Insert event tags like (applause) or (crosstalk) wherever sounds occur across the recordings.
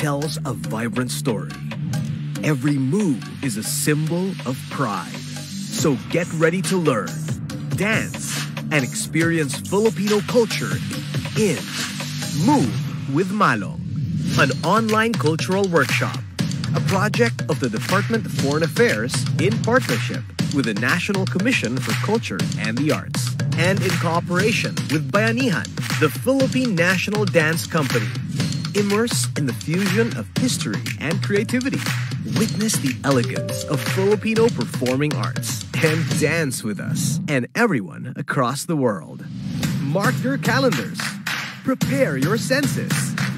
Tells a vibrant story. Every move is a symbol of pride. So get ready to learn, dance, and experience Filipino culture in Move with Malong, an online cultural workshop, a project of the Department of Foreign Affairs in partnership with the National Commission for Culture and the Arts, and in cooperation with Bayanihan, the Philippine National Dance Company. Immerse in the fusion of history and creativity. Witness the elegance of Filipino performing arts and dance with us and everyone across the world. Mark your calendars. Prepare your senses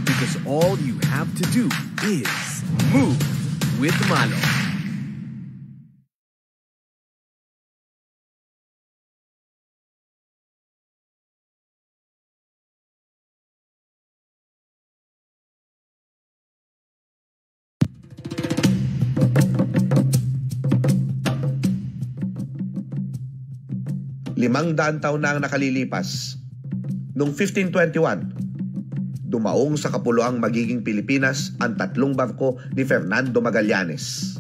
because all you have to do is move with Malong. Limang daan taon na ang nakalilipas. Noong 1521, dumaong sa kapuluang magiging Pilipinas ang tatlong barko ni Fernando Magallanes.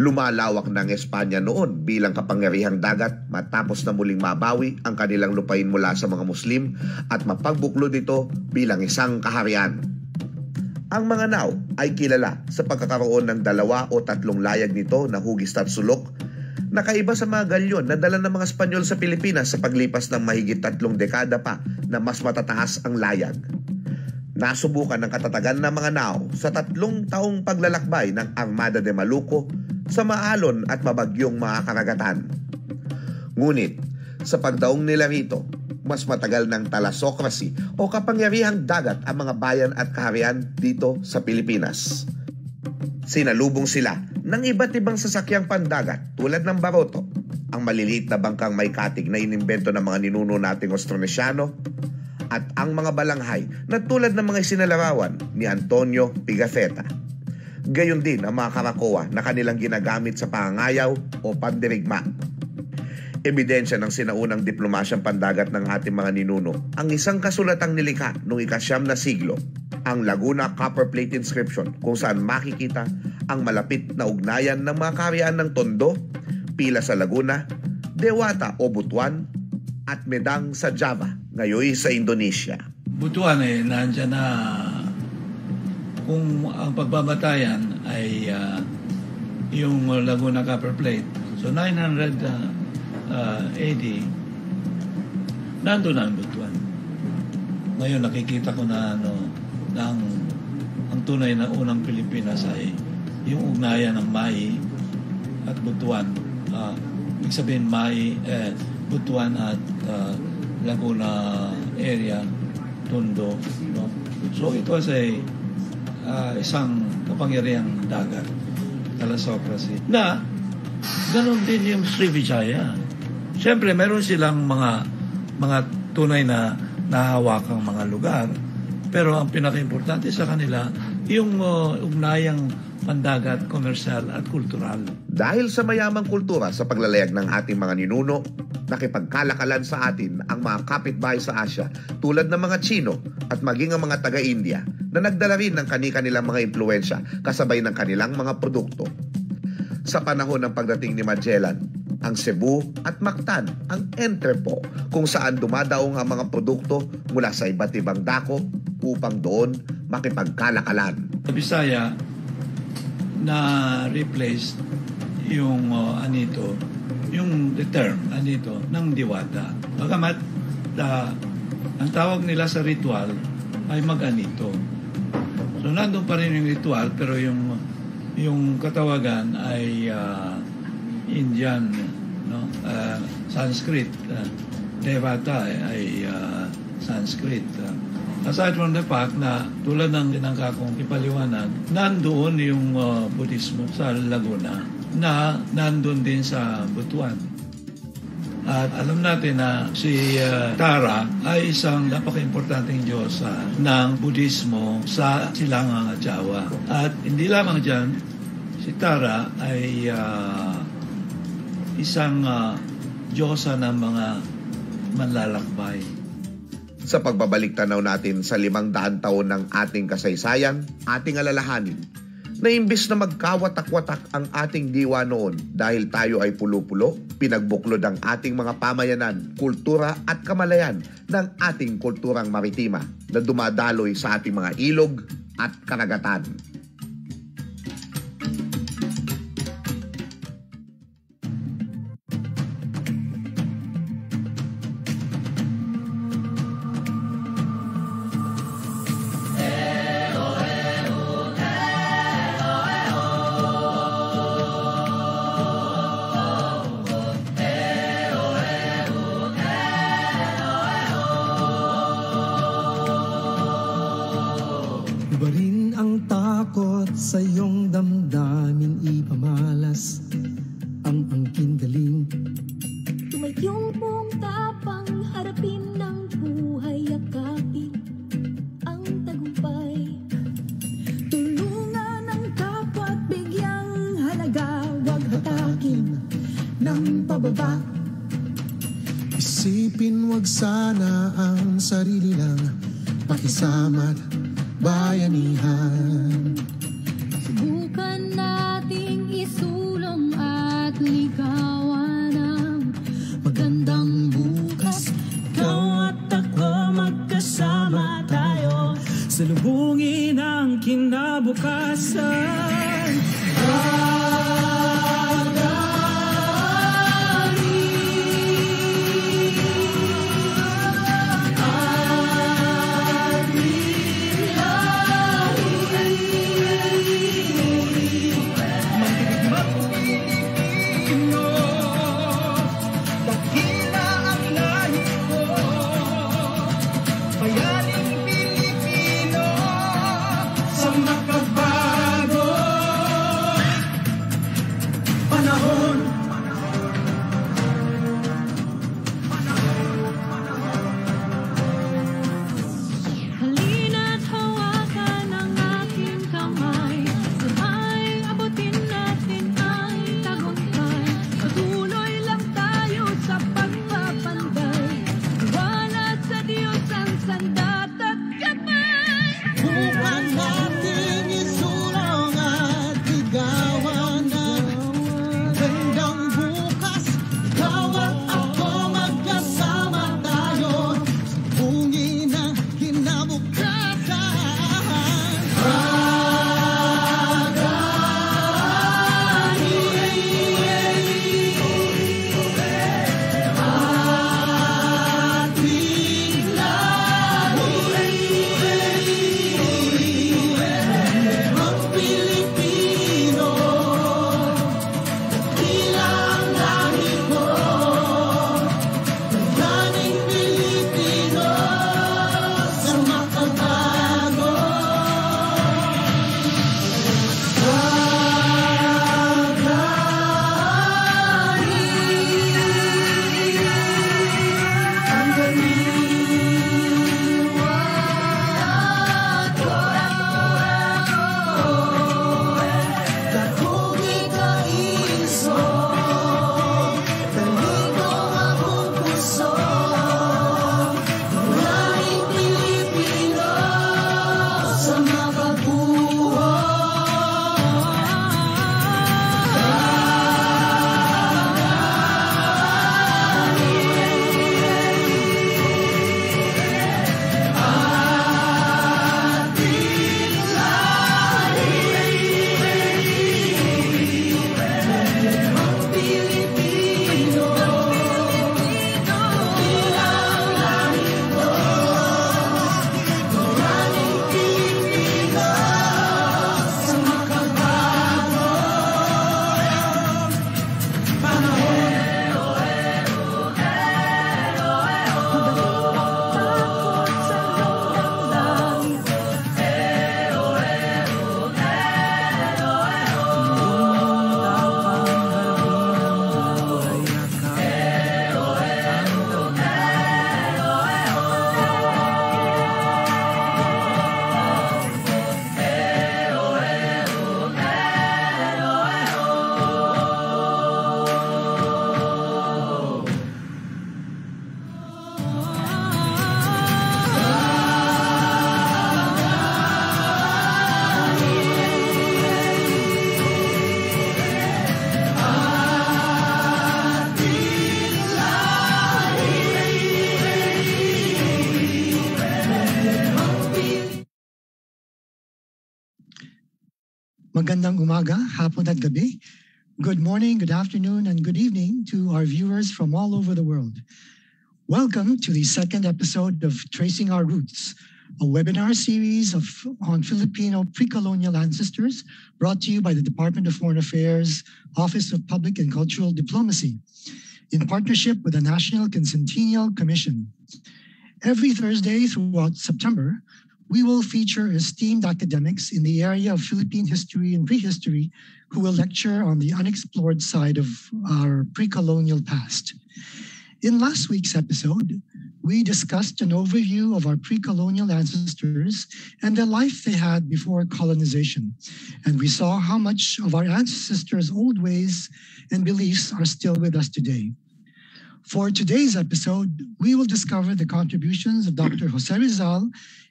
Lumalawak ng Espanya noon bilang kapangyarihang dagat matapos na muling mabawi ang kanilang lupain mula sa mga Muslim at mapagbuklo dito bilang isang kaharian. Ang mga naw ay kilala sa pagkakaroon ng dalawa o tatlong layag nito na hugis at sulok Nakaiba sa mga galyon na dala ng mga Espanyol sa Pilipinas sa paglipas ng mahigit tatlong dekada pa na mas matataas ang layag. Nasubukan ng katatagan ng mga nao sa tatlong taong paglalakbay ng Armada de Maluco sa maalon at mabagyong mga karagatan. Ngunit, sa pagdaong nila rito, mas matagal ng talasocracy o kapangyarihang dagat ang mga bayan at kaharian dito sa Pilipinas. Sinalubong sila ng iba't ibang sasakyang pandagat tulad ng Baroto, ang maliliit na bangkang may katig na inimbento ng mga ninuno nating Austronesiano, at ang mga balanghay na tulad ng mga isinalarawan ni Antonio Pigafetta. Gayon din ang mga karakoa na kanilang ginagamit sa pangangayaw o pandirigma. Ebidensya ng sinaunang diplomasyang pandagat ng ating mga ninuno ang isang kasulatang nilikha noong ikasyam na siglo ang Laguna Copper Plate Inscription kung saan makikita ang malapit na ugnayan ng mga karyaan ng Tondo, Pila sa Laguna, Dewata o Butuan, at Medang sa Java, ngayon sa Indonesia. Butuan eh, nandiyan na kung ang pagbabatayan ay uh, yung Laguna Copper Plate. So 900 uh, AD, nandun na ang Butuan. Ngayon nakikita ko na ano, ng ang tunay na unang Pilipinas ay yung ugnayan ng Mai at Butuan. Uh, ibig sabihin Mai, eh, Butuan at uh, Laguna area, Tondo. No? So it was a uh, isang kapangyarihang dagat, Talasocracy, na ganon din yung Srivijaya. Siyempre, meron silang mga mga tunay na nahawakang mga lugar pero ang pinaka-importante sa kanila, yung uh, ugnayang pandagat, komersyal at kultural. Dahil sa mayamang kultura sa paglalayag ng ating mga ninuno, nakipagkalakalan sa atin ang mga kapitbahay sa Asya tulad ng mga Chino at maging ang mga taga-India na nagdala rin ng kani-kanilang mga impluensya kasabay ng kanilang mga produkto. Sa panahon ng pagdating ni Magellan, ang Cebu at Mactan ang entrepo kung saan dumadaong ang mga produkto mula sa iba't ibang dako upang doon makipagkalakalan. Sa Bisaya, na replace yung uh, anito, yung the term anito ng diwata. Bagamat uh, ang tawag nila sa ritual ay mag-anito. So nandun pa rin yung ritual pero yung yung katawagan ay uh, Indian no? Uh, Sanskrit uh, Devata ay, uh, Sanskrit. Uh, aside from the fact na tulad ng tinangka kong ipaliwanag nandoon yung uh, Buddhismo sa Laguna na nandoon din sa Butuan. At alam natin na si uh, Tara ay isang napaka-importanteng Diyosa ng Budismo sa silangang Jawa. At hindi lamang dyan, si Tara ay uh, isang uh, Diyosa ng mga manlalakbay. Sa pagbabalik tanaw natin sa limang daan taon ng ating kasaysayan, ating alalahanin na imbis na magkawatak-watak ang ating diwa noon dahil tayo ay pulo-pulo, pinagbuklod ang ating mga pamayanan, kultura at kamalayan ng ating kulturang maritima na dumadaloy sa ating mga ilog at karagatan. Good afternoon, and good evening to our viewers from all over the world. Welcome to the second episode of Tracing Our Roots, a webinar series of, on Filipino pre-colonial ancestors brought to you by the Department of Foreign Affairs, Office of Public and Cultural Diplomacy, in partnership with the National Quincentennial Commission. Every Thursday throughout September, we will feature esteemed academics in the area of Philippine history and prehistory who will lecture on the unexplored side of our pre-colonial past. In last week's episode, we discussed an overview of our pre-colonial ancestors and the life they had before colonization. And we saw how much of our ancestors' old ways and beliefs are still with us today. For today's episode, we will discover the contributions of Dr. Jose Rizal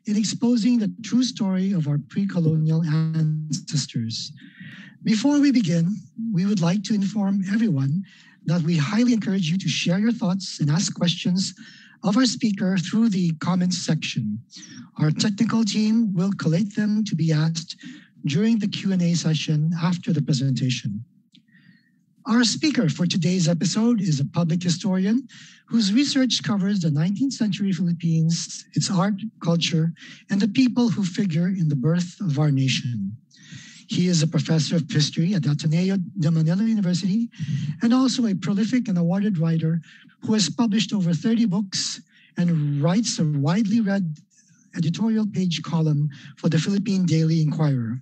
in exposing the true story of our pre-colonial ancestors. Before we begin, we would like to inform everyone that we highly encourage you to share your thoughts and ask questions of our speaker through the comments section. Our technical team will collate them to be asked during the Q&A session after the presentation. Our speaker for today's episode is a public historian whose research covers the 19th century Philippines, its art, culture, and the people who figure in the birth of our nation. He is a professor of history at Ateneo de Manila University and also a prolific and awarded writer who has published over 30 books and writes a widely read editorial page column for the Philippine Daily Inquirer.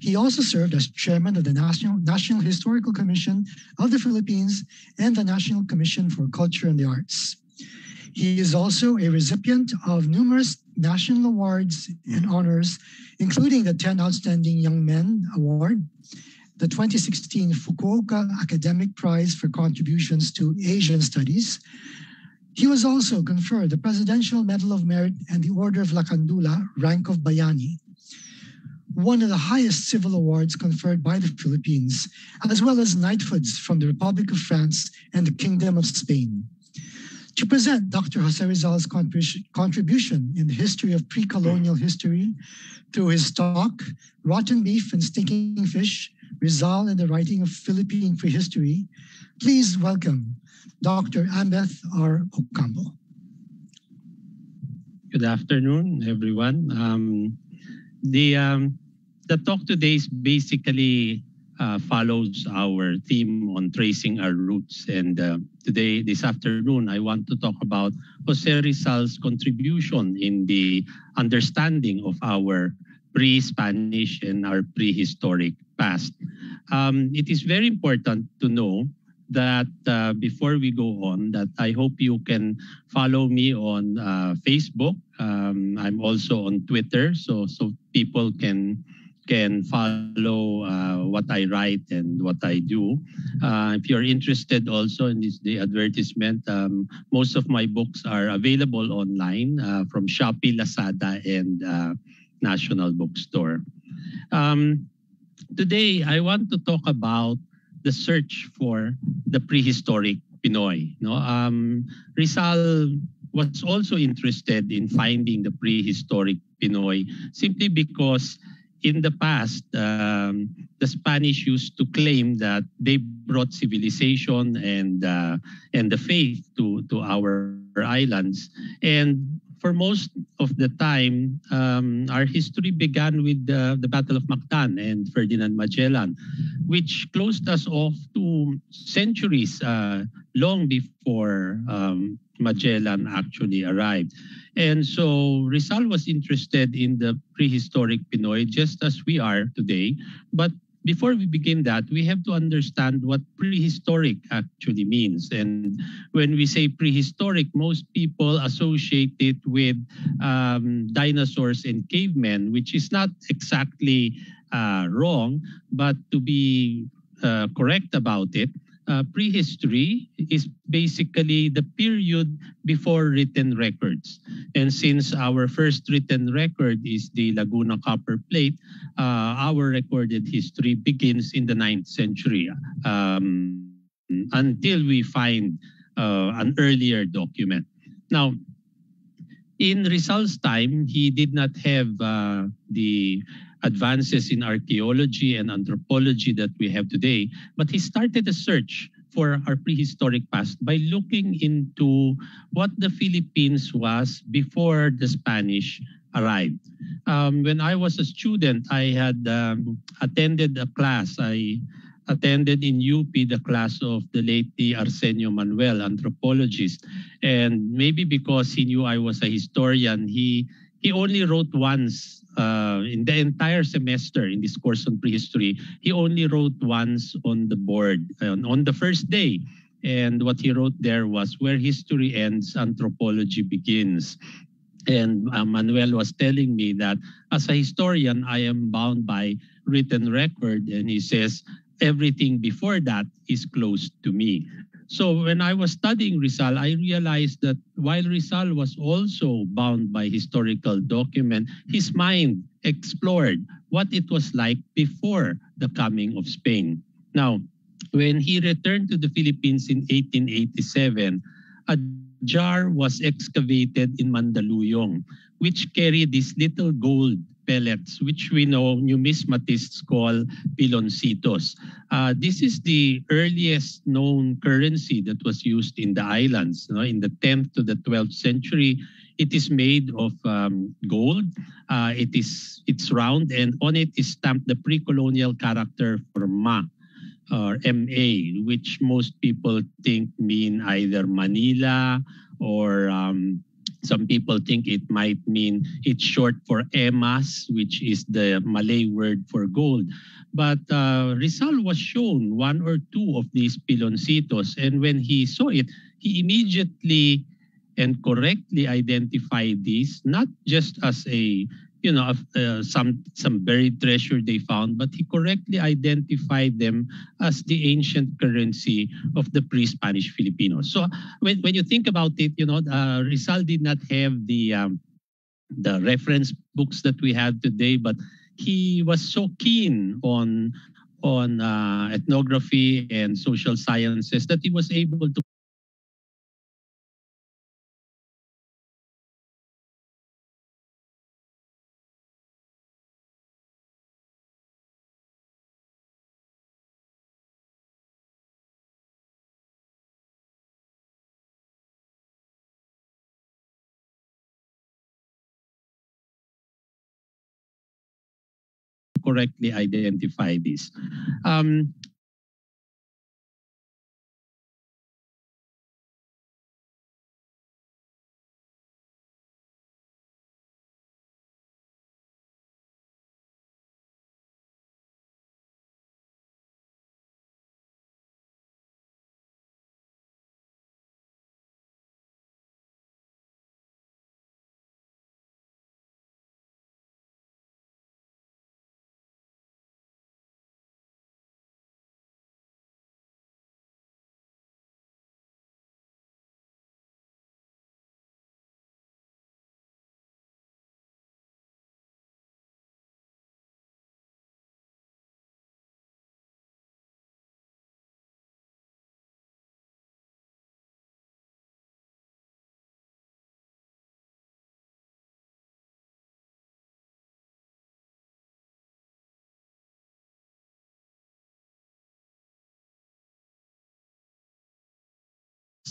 He also served as chairman of the National, National Historical Commission of the Philippines and the National Commission for Culture and the Arts. He is also a recipient of numerous national awards and honors, including the 10 Outstanding Young Men Award, the 2016 Fukuoka Academic Prize for Contributions to Asian Studies. He was also conferred the Presidential Medal of Merit and the Order of Lakandula, rank of Bayani one of the highest civil awards conferred by the Philippines, as well as knighthoods from the Republic of France and the Kingdom of Spain. To present Dr. Jose Rizal's contribution in the history of pre-colonial history through his talk, Rotten Beef and Stinking Fish, Rizal and the Writing of Philippine Prehistory, please welcome Dr. Ambeth R. Ocampo. Good afternoon, everyone. Um, the um, the talk today is basically uh, follows our theme on tracing our roots. And uh, today, this afternoon, I want to talk about Jose Rizal's contribution in the understanding of our pre-Spanish and our prehistoric past. Um, it is very important to know that uh, before we go on, that I hope you can follow me on uh, Facebook. Um, I'm also on Twitter, so so people can can follow uh, what I write and what I do. Uh, if you're interested also in this, the advertisement, um, most of my books are available online uh, from Shopee, Lazada, and uh, National Bookstore. Um, today, I want to talk about the search for the prehistoric Pinoy. No, um, Rizal was also interested in finding the prehistoric Pinoy simply because in the past, um, the Spanish used to claim that they brought civilization and uh, and the faith to to our islands. And for most of the time, um, our history began with the, the Battle of Mactan and Ferdinand Magellan, which closed us off to centuries uh, long before um, Magellan actually arrived. And so Rizal was interested in the prehistoric Pinoy just as we are today. But before we begin that, we have to understand what prehistoric actually means. And when we say prehistoric, most people associate it with um, dinosaurs and cavemen, which is not exactly uh, wrong, but to be uh, correct about it, uh, prehistory is basically the period before written records. And since our first written record is the Laguna Copper Plate, uh, our recorded history begins in the 9th century um, until we find uh, an earlier document. Now, in Rizal's time, he did not have uh, the advances in archaeology and anthropology that we have today, but he started a search for our prehistoric past by looking into what the Philippines was before the Spanish arrived. Um, when I was a student, I had um, attended a class. I attended in UP the class of the late Arsenio Manuel, anthropologist. And maybe because he knew I was a historian, he he only wrote once uh, in the entire semester in this course on prehistory. He only wrote once on the board uh, on the first day. And what he wrote there was where history ends, anthropology begins. And uh, Manuel was telling me that as a historian, I am bound by written record. And he says, everything before that is closed to me. So when I was studying Rizal, I realized that while Rizal was also bound by historical document, his mind explored what it was like before the coming of Spain. Now, when he returned to the Philippines in 1887, a jar was excavated in Mandaluyong, which carried this little gold pellets, which we know numismatists call piloncitos. Uh, this is the earliest known currency that was used in the islands. You know, in the 10th to the 12th century, it is made of um, gold. Uh, it is it's round, and on it is stamped the pre-colonial character for ma or MA, which most people think mean either Manila or um, some people think it might mean it's short for emas, which is the Malay word for gold. But uh, Rizal was shown one or two of these piloncitos. And when he saw it, he immediately and correctly identified these, not just as a you know uh, some some buried treasure they found but he correctly identified them as the ancient currency of the pre-spanish filipinos. So when, when you think about it you know uh, rizal did not have the um, the reference books that we have today but he was so keen on on uh, ethnography and social sciences that he was able to correctly identify this. Um,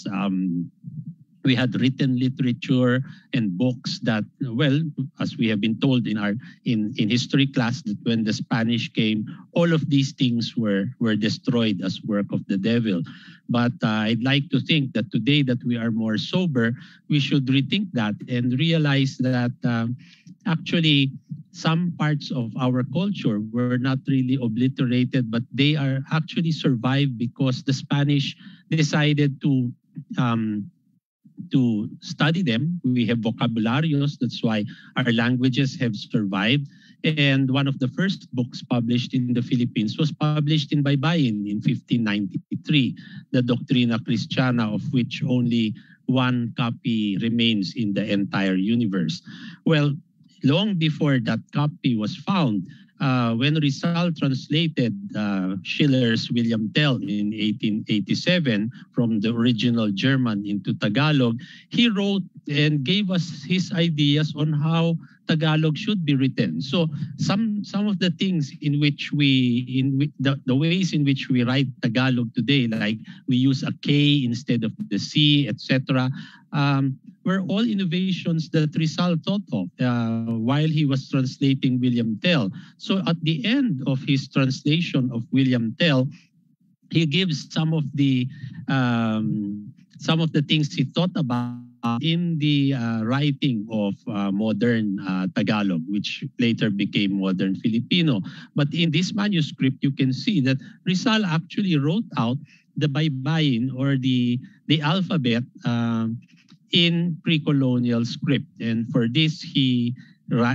um, we had written literature and books that well as we have been told in our in in history class that when the spanish came all of these things were were destroyed as work of the devil. But uh, i'd like to think that today that we are more sober we should rethink that and realize that uh, actually some parts of our culture were not really obliterated but they are actually survived because the spanish decided to um, to study them. We have vocabularios. That's why our languages have survived. And one of the first books published in the Philippines was published in Baybayin in 1593, the Doctrina Christiana, of which only one copy remains in the entire universe. Well, long before that copy was found, uh, when Rizal translated uh, Schiller's William Tell in 1887 from the original German into Tagalog, he wrote and gave us his ideas on how Tagalog should be written. So some some of the things in which we in the, the ways in which we write Tagalog today, like we use a K instead of the C, etc. Um, were all innovations that Rizal thought of uh, while he was translating William Tell. So at the end of his translation of William Tell, he gives some of the um, some of the things he thought about in the uh, writing of uh, modern uh, Tagalog, which later became modern Filipino. But in this manuscript, you can see that Rizal actually wrote out the baybayin or the the alphabet um, in pre-colonial script, and for this he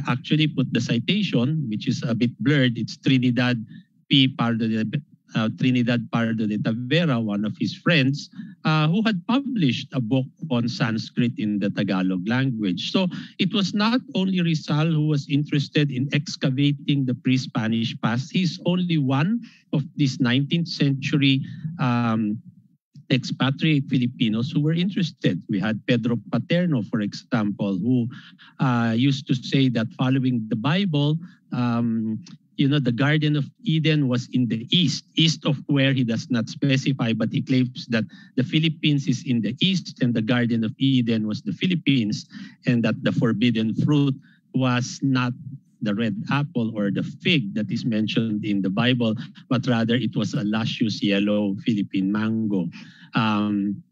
actually put the citation, which is a bit blurred. It's Trinidad P. Pardo de uh, Trinidad Pardo de Tavera, one of his friends, uh, who had published a book on Sanskrit in the Tagalog language. So it was not only Rizal who was interested in excavating the pre-Spanish past. He's only one of these 19th century um, expatriate Filipinos who were interested. We had Pedro Paterno, for example, who uh, used to say that following the Bible, um, you know, the Garden of Eden was in the east, east of where he does not specify, but he claims that the Philippines is in the east and the Garden of Eden was the Philippines, and that the forbidden fruit was not the red apple or the fig that is mentioned in the Bible, but rather it was a luscious yellow Philippine mango. Um,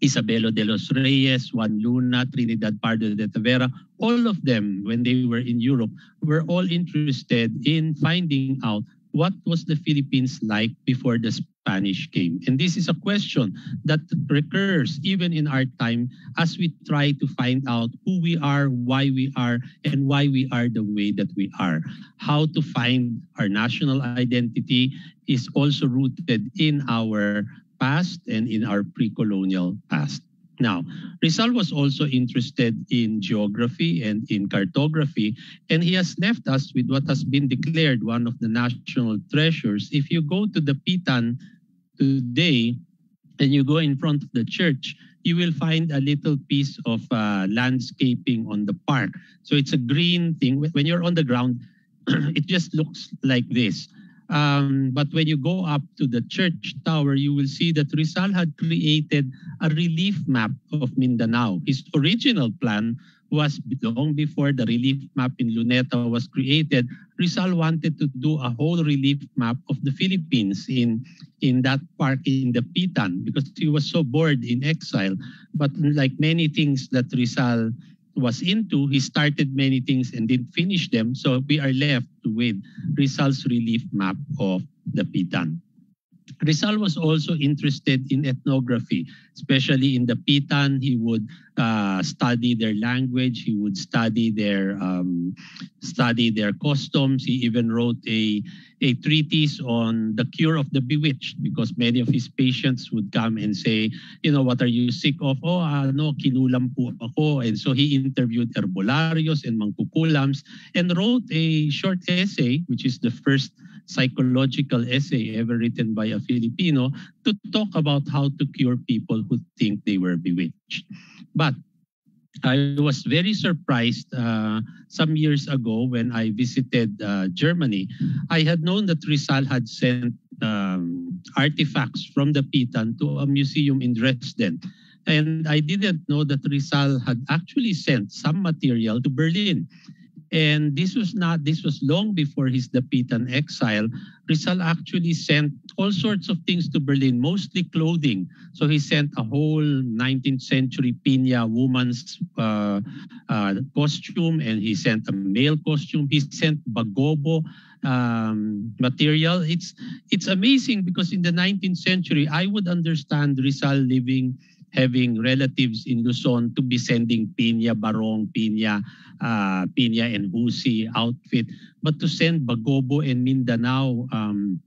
Isabelo de los Reyes, Juan Luna, Trinidad Pardo de Tavera, all of them, when they were in Europe, were all interested in finding out what was the Philippines like before the Spanish came. And this is a question that recurs even in our time as we try to find out who we are, why we are, and why we are the way that we are. How to find our national identity is also rooted in our past and in our pre-colonial past. Now, Rizal was also interested in geography and in cartography, and he has left us with what has been declared one of the national treasures. If you go to Dapitan today and you go in front of the church, you will find a little piece of uh, landscaping on the park. So it's a green thing. When you're on the ground, (clears throat) it just looks like this. Um, but when you go up to the church tower, you will see that Rizal had created a relief map of Mindanao. His original plan was long before the relief map in Luneta was created. Rizal wanted to do a whole relief map of the Philippines in in that park in the Pitan because he was so bored in exile. But like many things that Rizal was into, he started many things and didn't finish them. So we are left with Rizal's relief map of the Pitan. Rizal was also interested in ethnography, especially in Dapitan. He would uh, study their language. He would study their um, study their customs. He even wrote a a treatise on the cure of the bewitched because many of his patients would come and say, you know, what are you sick of? Oh, ano, kinulam po ako. And so he interviewed herbolarios and mangkukulams and wrote a short essay, which is the first psychological essay ever written by a Filipino to talk about how to cure people who think they were bewitched. But I was very surprised uh, some years ago when I visited uh, Germany. I had known that Rizal had sent um, artifacts from the Pitan to a museum in Dresden. And I didn't know that Rizal had actually sent some material to Berlin. And this was not, this was long before his Dapitan exile. Rizal actually sent all sorts of things to Berlin, mostly clothing. So he sent a whole 19th century piña woman's uh, uh, costume and he sent a male costume. He sent bagobo um, material. It's, it's amazing because in the 19th century, I would understand Rizal living having relatives in Luzon to be sending piña, barong, piña, uh, piña and husi outfit. But to send Bagobo and Mindanao um,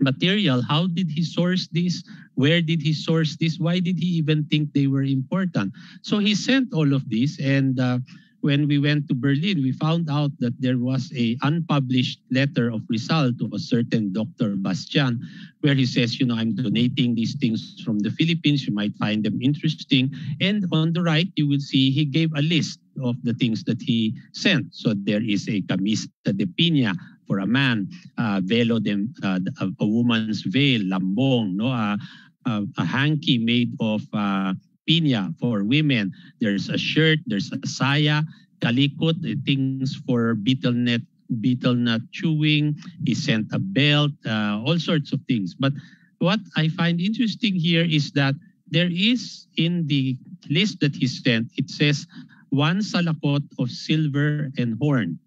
material, how did he source this? Where did he source this? Why did he even think they were important? So he sent all of this and uh, when we went to Berlin, we found out that there was a unpublished letter of Rizal to a certain Dr. Bastian, where he says, you know, I'm donating these things from the Philippines. You might find them interesting. And on the right, you will see he gave a list of the things that he sent. So there is a camisa de piña for a man, uh, velo de, uh, a, a woman's veil, lambong, no, uh, a hanky made of uh, piña for women. There's a shirt, there's a saya, kalikot, things for betel net, betel nut chewing. He sent a belt, uh, all sorts of things. But what I find interesting here is that there is in the list that he sent, it says one salakot of silver and horn,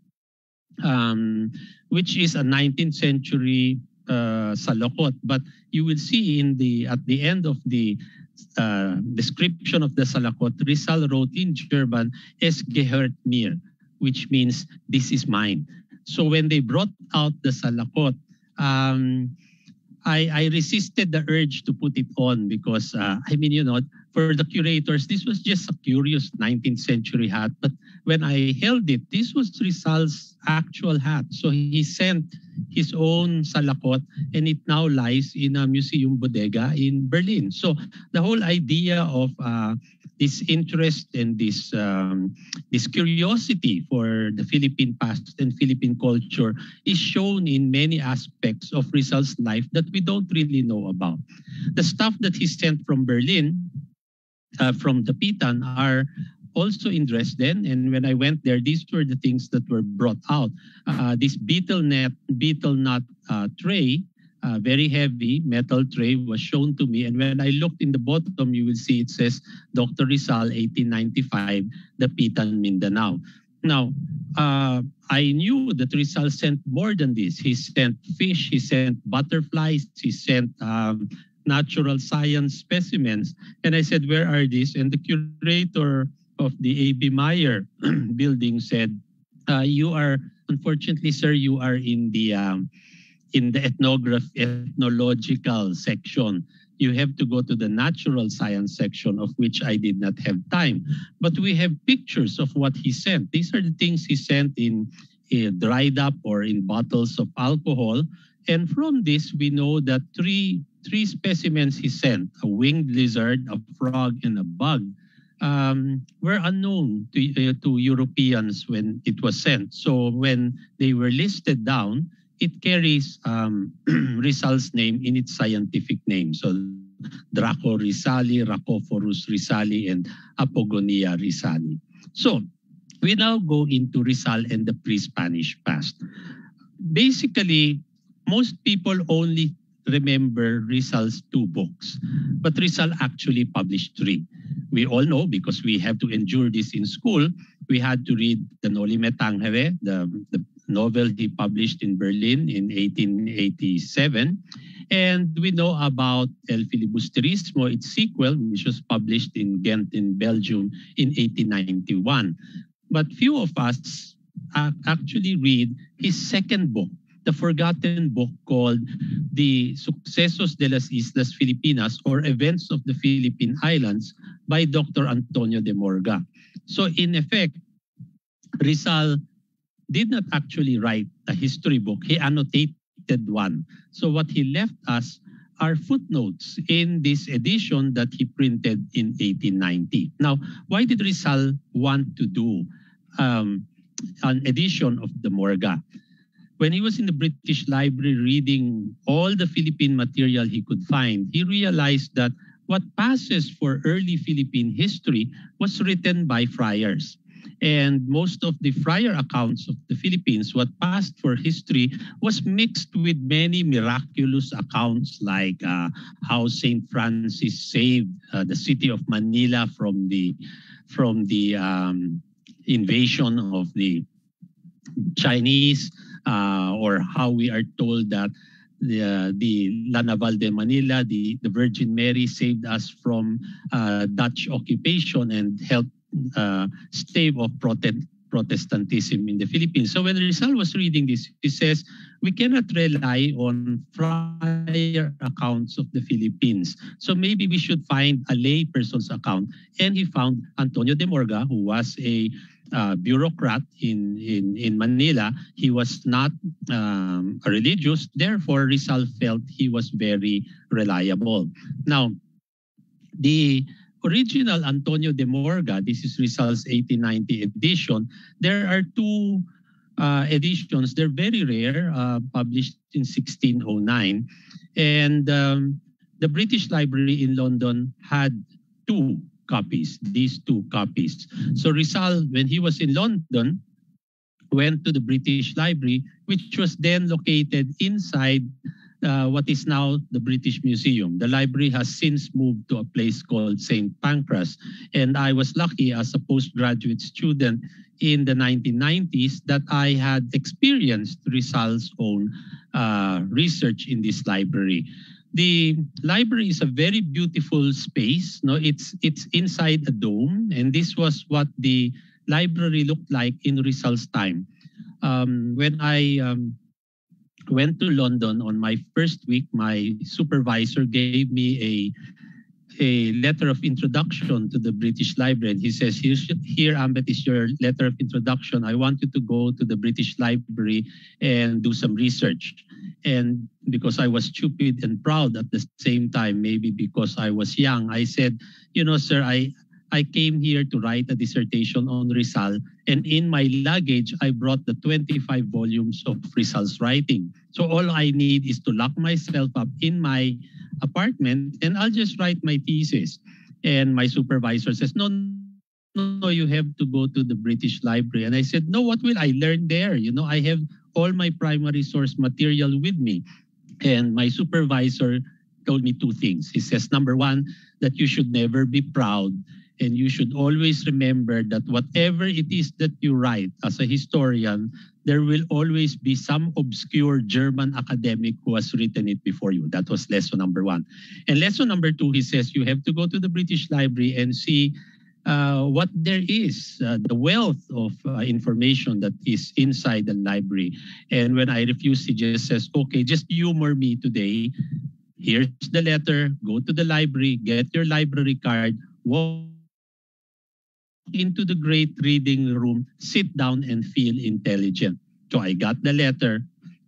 um, which is a 19th century uh, salakot. But you will see in the at the end of the uh, description of the Salakot, Rizal wrote in German, Es gehört mir, which means this is mine. So when they brought out the Salakot, um, I, I resisted the urge to put it on because, uh, I mean, you know, for the curators, this was just a curious 19th century hat. But when I held it, this was Rizal's actual hat. So he sent his own salakot and it now lies in a museum bodega in Berlin. So the whole idea of uh, this interest and this um, this curiosity for the Philippine past and Philippine culture is shown in many aspects of Rizal's life that we don't really know about. The stuff that he sent from Berlin, uh, from Dapitan, are also in Dresden. And when I went there, these were the things that were brought out. Uh, this betel net, betel nut uh, tray, uh, very heavy metal tray was shown to me. And when I looked in the bottom, you will see it says Dr. Rizal, 1895, Dapitan Mindanao. Now, uh, I knew that Rizal sent more than this. He sent fish, he sent butterflies, he sent um, natural science specimens. And I said, where are these? And the curator of the A.B. Meyer (clears throat) building said, uh, you are, unfortunately, sir, you are in the um, in the ethnograph ethnological section. You have to go to the natural science section, of which I did not have time. But we have pictures of what he sent. These are the things he sent in uh, dried up or in bottles of alcohol. And from this, we know that three three specimens he sent: a winged lizard, a frog, and a bug um, were unknown to, uh, to Europeans when it was sent. So when they were listed down, it carries um, (clears throat) Rizal's name in its scientific name. So Draco Rizali, Rhacophorus Rizali, and Apogonia Rizali. So we now go into Rizal and the pre-Spanish past. Basically, most people only remember Rizal's two books, but Rizal actually published three. We all know because we have to endure this in school. We had to read the Noli Me Tangere, the, the novel he published in Berlin in 1887. And we know about El Filibusterismo, its sequel, which was published in Ghent in Belgium in 1891. But few of us uh, actually read his second book, the forgotten book called The Sucesos de las Islas Filipinas or Events of the Philippine Islands by Dr. Antonio de Morga. So in effect, Rizal did not actually write a history book. He annotated one. So what he left us are footnotes in this edition that he printed in 1890. Now, why did Rizal want to do um, an edition of the Morga? When he was in the British Library reading all the Philippine material he could find, he realized that what passes for early Philippine history was written by friars. And most of the friar accounts of the Philippines, what passed for history, was mixed with many miraculous accounts like uh, how Saint Francis saved uh, the city of Manila from the from the um, invasion of the Chinese, uh, or how we are told that the, uh, the La Naval de Manila, the, the Virgin Mary saved us from uh, Dutch occupation and helped uh, stave off protest, Protestantism in the Philippines. So when Rizal was reading this, he says, we cannot rely on friar accounts of the Philippines. So maybe we should find a lay person's account. And he found Antonio de Morga, who was a uh, bureaucrat in, in, in Manila. He was not um, religious, therefore Rizal felt he was very reliable. Now, the original Antonio de Morga, this is Rizal's 1890 edition, there are two uh, editions. They're very rare, uh, published in 1609. And um, the British Library in London had two copies, these two copies. So Rizal, when he was in London, went to the British Library, which was then located inside uh, what is now the British Museum. The library has since moved to a place called St. Pancras. And I was lucky as a postgraduate student in the 1990s that I had experienced Rizal's own uh, research in this library. The library is a very beautiful space. No, it's it's inside a dome, and this was what the library looked like in Rizal's time. Um, when I um, went to London on my first week, my supervisor gave me a a letter of introduction to the British Library. And he says, here, here, Ambeth, is your letter of introduction. I want you to go to the British Library and do some research. And because I was stupid and proud at the same time, maybe because I was young, I said, you know, sir, I, I came here to write a dissertation on Rizal, and in my luggage, I brought the 25 volumes of Rizal's writing. So all I need is to lock myself up in my apartment, and I'll just write my thesis. And my supervisor says, no, no, you have to go to the British Library. And I said, no, what will I learn there? You know, I have all my primary source material with me. And my supervisor told me two things. He says, number one, that you should never be proud and you should always remember that whatever it is that you write as a historian, there will always be some obscure German academic who has written it before you. That was lesson number one. And lesson number two, he says you have to go to the British Library and see uh, what there is, uh, the wealth of uh, information that is inside the library. And when I refuse, he just says, okay, just humor me today. Here's the letter, go to the library, get your library card, into the great reading room, sit down and feel intelligent. So I got the letter,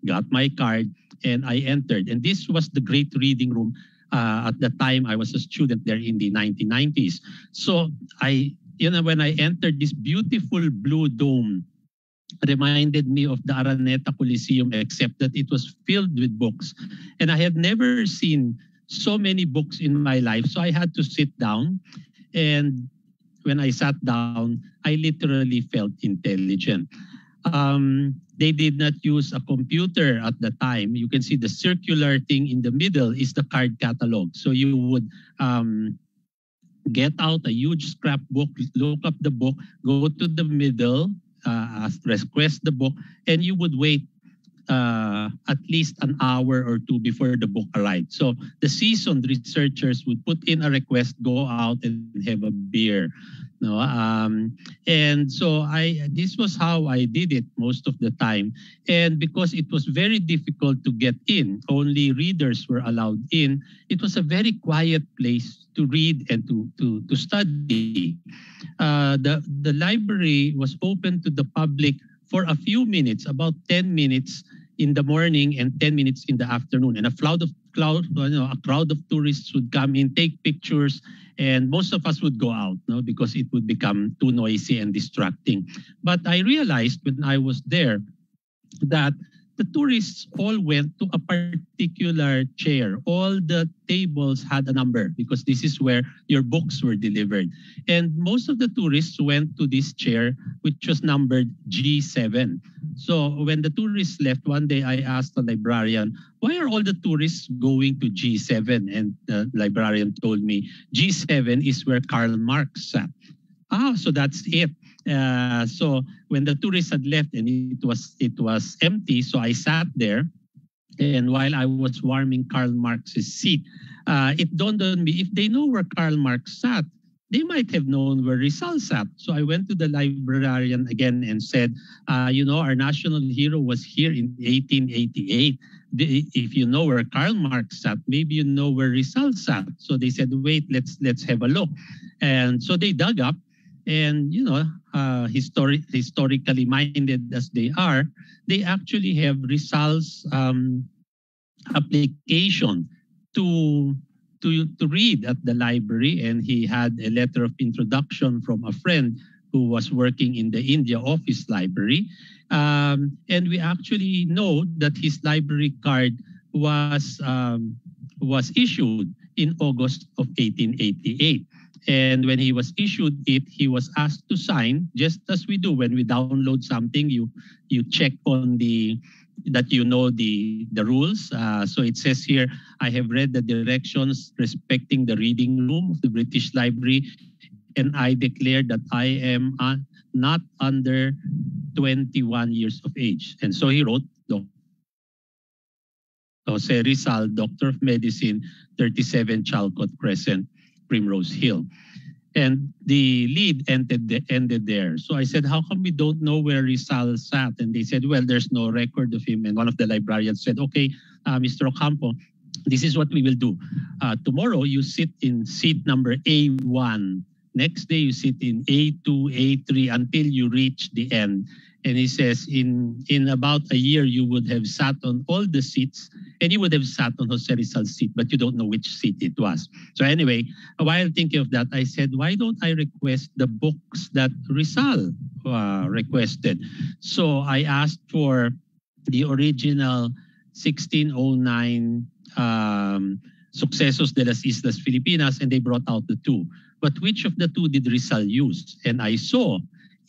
got my card, and I entered. And this was the great reading room. Uh, at the time, I was a student there in the 1990s. So I, you know, when I entered this beautiful blue dome, reminded me of the Araneta Coliseum, except that it was filled with books. And I have never seen so many books in my life. So I had to sit down and when I sat down, I literally felt intelligent. Um, they did not use a computer at the time. You can see the circular thing in the middle is the card catalog. So you would um, get out a huge scrapbook, look up the book, go to the middle, uh, request the book, and you would wait uh, at least an hour or two before the book arrived. So the seasoned researchers would put in a request, go out and have a beer. No, um, and so I this was how I did it most of the time. And because it was very difficult to get in, only readers were allowed in. It was a very quiet place to read and to to to study. Uh, the the library was open to the public for a few minutes, about 10 minutes in the morning and 10 minutes in the afternoon. And a cloud of cloud, you know, a crowd of tourists would come in, take pictures, and most of us would go out no, because it would become too noisy and distracting. But I realized when I was there that the tourists all went to a particular chair. All the tables had a number because this is where your books were delivered. And most of the tourists went to this chair, which was numbered G7. So when the tourists left one day, I asked the librarian, why are all the tourists going to G7? And the librarian told me, G7 is where Karl Marx sat. Ah, so that's it. Uh, so when the tourists had left and it was it was empty, so I sat there, and while I was warming Karl Marx's seat, uh, it dawned on me if they know where Karl Marx sat, they might have known where Rizal sat. So I went to the librarian again and said, uh, you know, our national hero was here in 1888. If you know where Karl Marx sat, maybe you know where Rizal sat. So they said, wait, let's let's have a look. And so they dug up And, you know, uh, histori- historically minded as they are, they actually have results um, application to to to read at the library. And he had a letter of introduction from a friend who was working in the India office library. Um, and we actually know that his library card was um, was issued in August of 1888 and when he was issued it he was asked to sign just as we do when we download something you you check on the that you know the the rules. Uh, so it says here, I have read the directions respecting the reading room of the British Library, and I declare that I am uh, not under 21 years of age. And so he wrote, Jose Rizal, Doctor of Medicine, 37 Chalcot Crescent, Primrose Hill. And the lead ended, ended there. So I said, how come we don't know where Rizal sat? And they said, well, there's no record of him. And one of the librarians said, okay, uh, Mr. Ocampo, this is what we will do. Uh, tomorrow, you sit in seat number A1. Next day, you sit in A2, A3 until you reach the end. And he says, in, in about a year, you would have sat on all the seats and you would have sat on Jose Rizal's seat, but you don't know which seat it was. So anyway, while thinking of that, I said, why don't I request the books that Rizal uh, requested? So I asked for the original 1609 um, de las Islas Filipinas, and they brought out the two. But which of the two did Rizal use? And I saw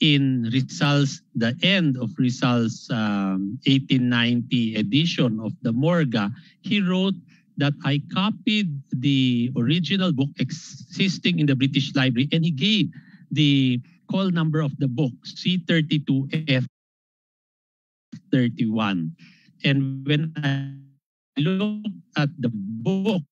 in Rizal's, the end of Rizal's um, 1890 edition of the Morga, he wrote that I copied the original book existing in the British Library and he gave the call number of the book C32F31. And when I looked at the book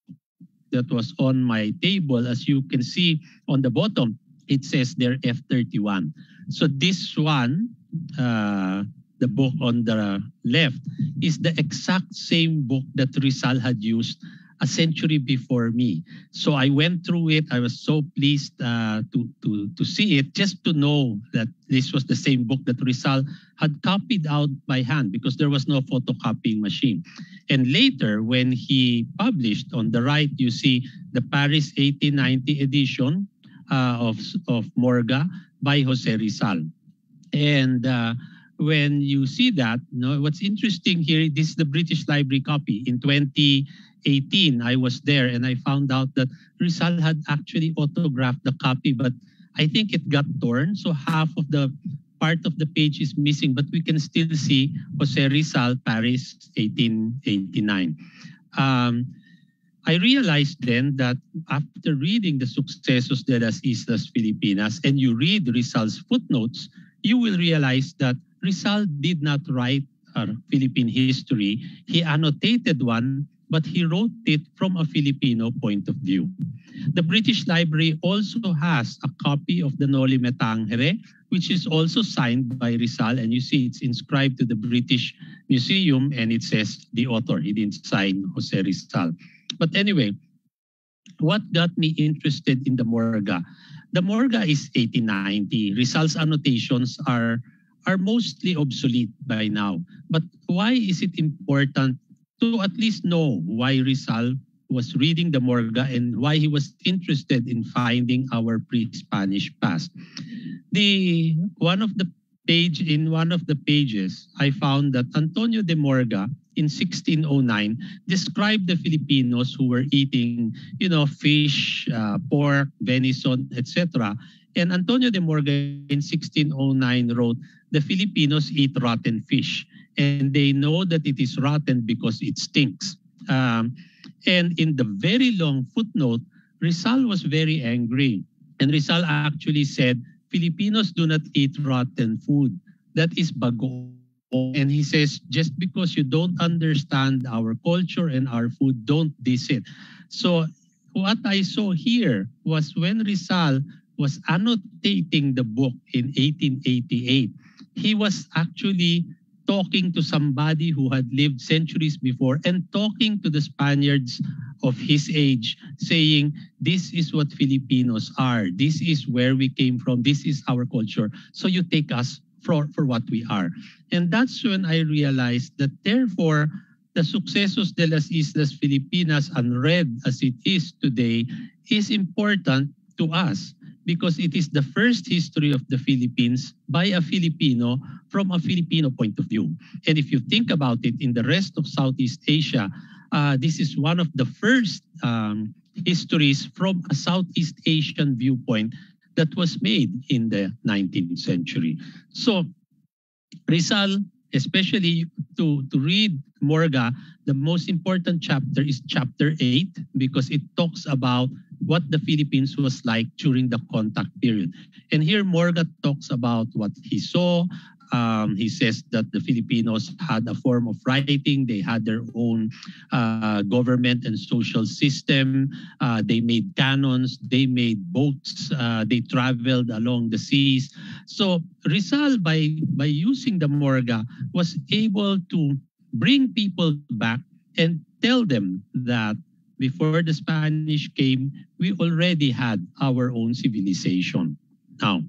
that was on my table, as you can see on the bottom, it says there F31. So this one, uh, the book on the left, is the exact same book that Rizal had used a century before me. So I went through it. I was so pleased uh, to, to, to see it, just to know that this was the same book that Rizal had copied out by hand because there was no photocopying machine. And later, when he published on the right, you see the Paris 1890 edition of, of Morga by Jose Rizal. And uh, when you see that, you know, what's interesting here, this is the British Library copy. In 2018, I was there and I found out that Rizal had actually autographed the copy, but I think it got torn. So half of the part of the page is missing, but we can still see Jose Rizal, Paris, 1889. Um, I realized then that after reading the Sucesos de las Islas Filipinas and you read Rizal's footnotes, you will realize that Rizal did not write a Philippine history. He annotated one, but he wrote it from a Filipino point of view. The British Library also has a copy of the Noli Me Tangere, which is also signed by Rizal. And you see it's inscribed to the British Museum and it says the author. He didn't sign Jose Rizal. But anyway, what got me interested in the Morga? The Morga is 1890. Rizal's annotations are are mostly obsolete by now. But why is it important to at least know why Rizal was reading the Morga and why he was interested in finding our pre-Spanish past? The one of the page in one of the pages, I found that Antonio de Morga in 1609 described the Filipinos who were eating, you know, fish, uh, pork, venison, etc. And Antonio de Morga in 1609 wrote, the Filipinos eat rotten fish and they know that it is rotten because it stinks. Um, and in the very long footnote, Rizal was very angry. And Rizal actually said, Filipinos do not eat rotten food. That is bagoong and he says, just because you don't understand our culture and our food, don't diss it. So what I saw here was when Rizal was annotating the book in 1888, he was actually talking to somebody who had lived centuries before and talking to the Spaniards of his age saying, this is what Filipinos are. This is where we came from. This is our culture. So you take us for, for what we are. And that's when I realized that therefore, the Sucesos de las Islas Filipinas, unread as it is today, is important to us because it is the first history of the Philippines by a Filipino from a Filipino point of view. And if you think about it, in the rest of Southeast Asia, uh, this is one of the first um, histories from a Southeast Asian viewpoint that was made in the 19th century. So Rizal, especially to, to read Morga, the most important chapter is chapter 8 because it talks about what the Philippines was like during the contact period. And here Morga talks about what he saw, um, he says that the Filipinos had a form of writing. They had their own uh, government and social system. Uh, they made cannons. They made boats. Uh, they traveled along the seas. So Rizal, by, by using the Morga, was able to bring people back and tell them that before the Spanish came, we already had our own civilization. Now,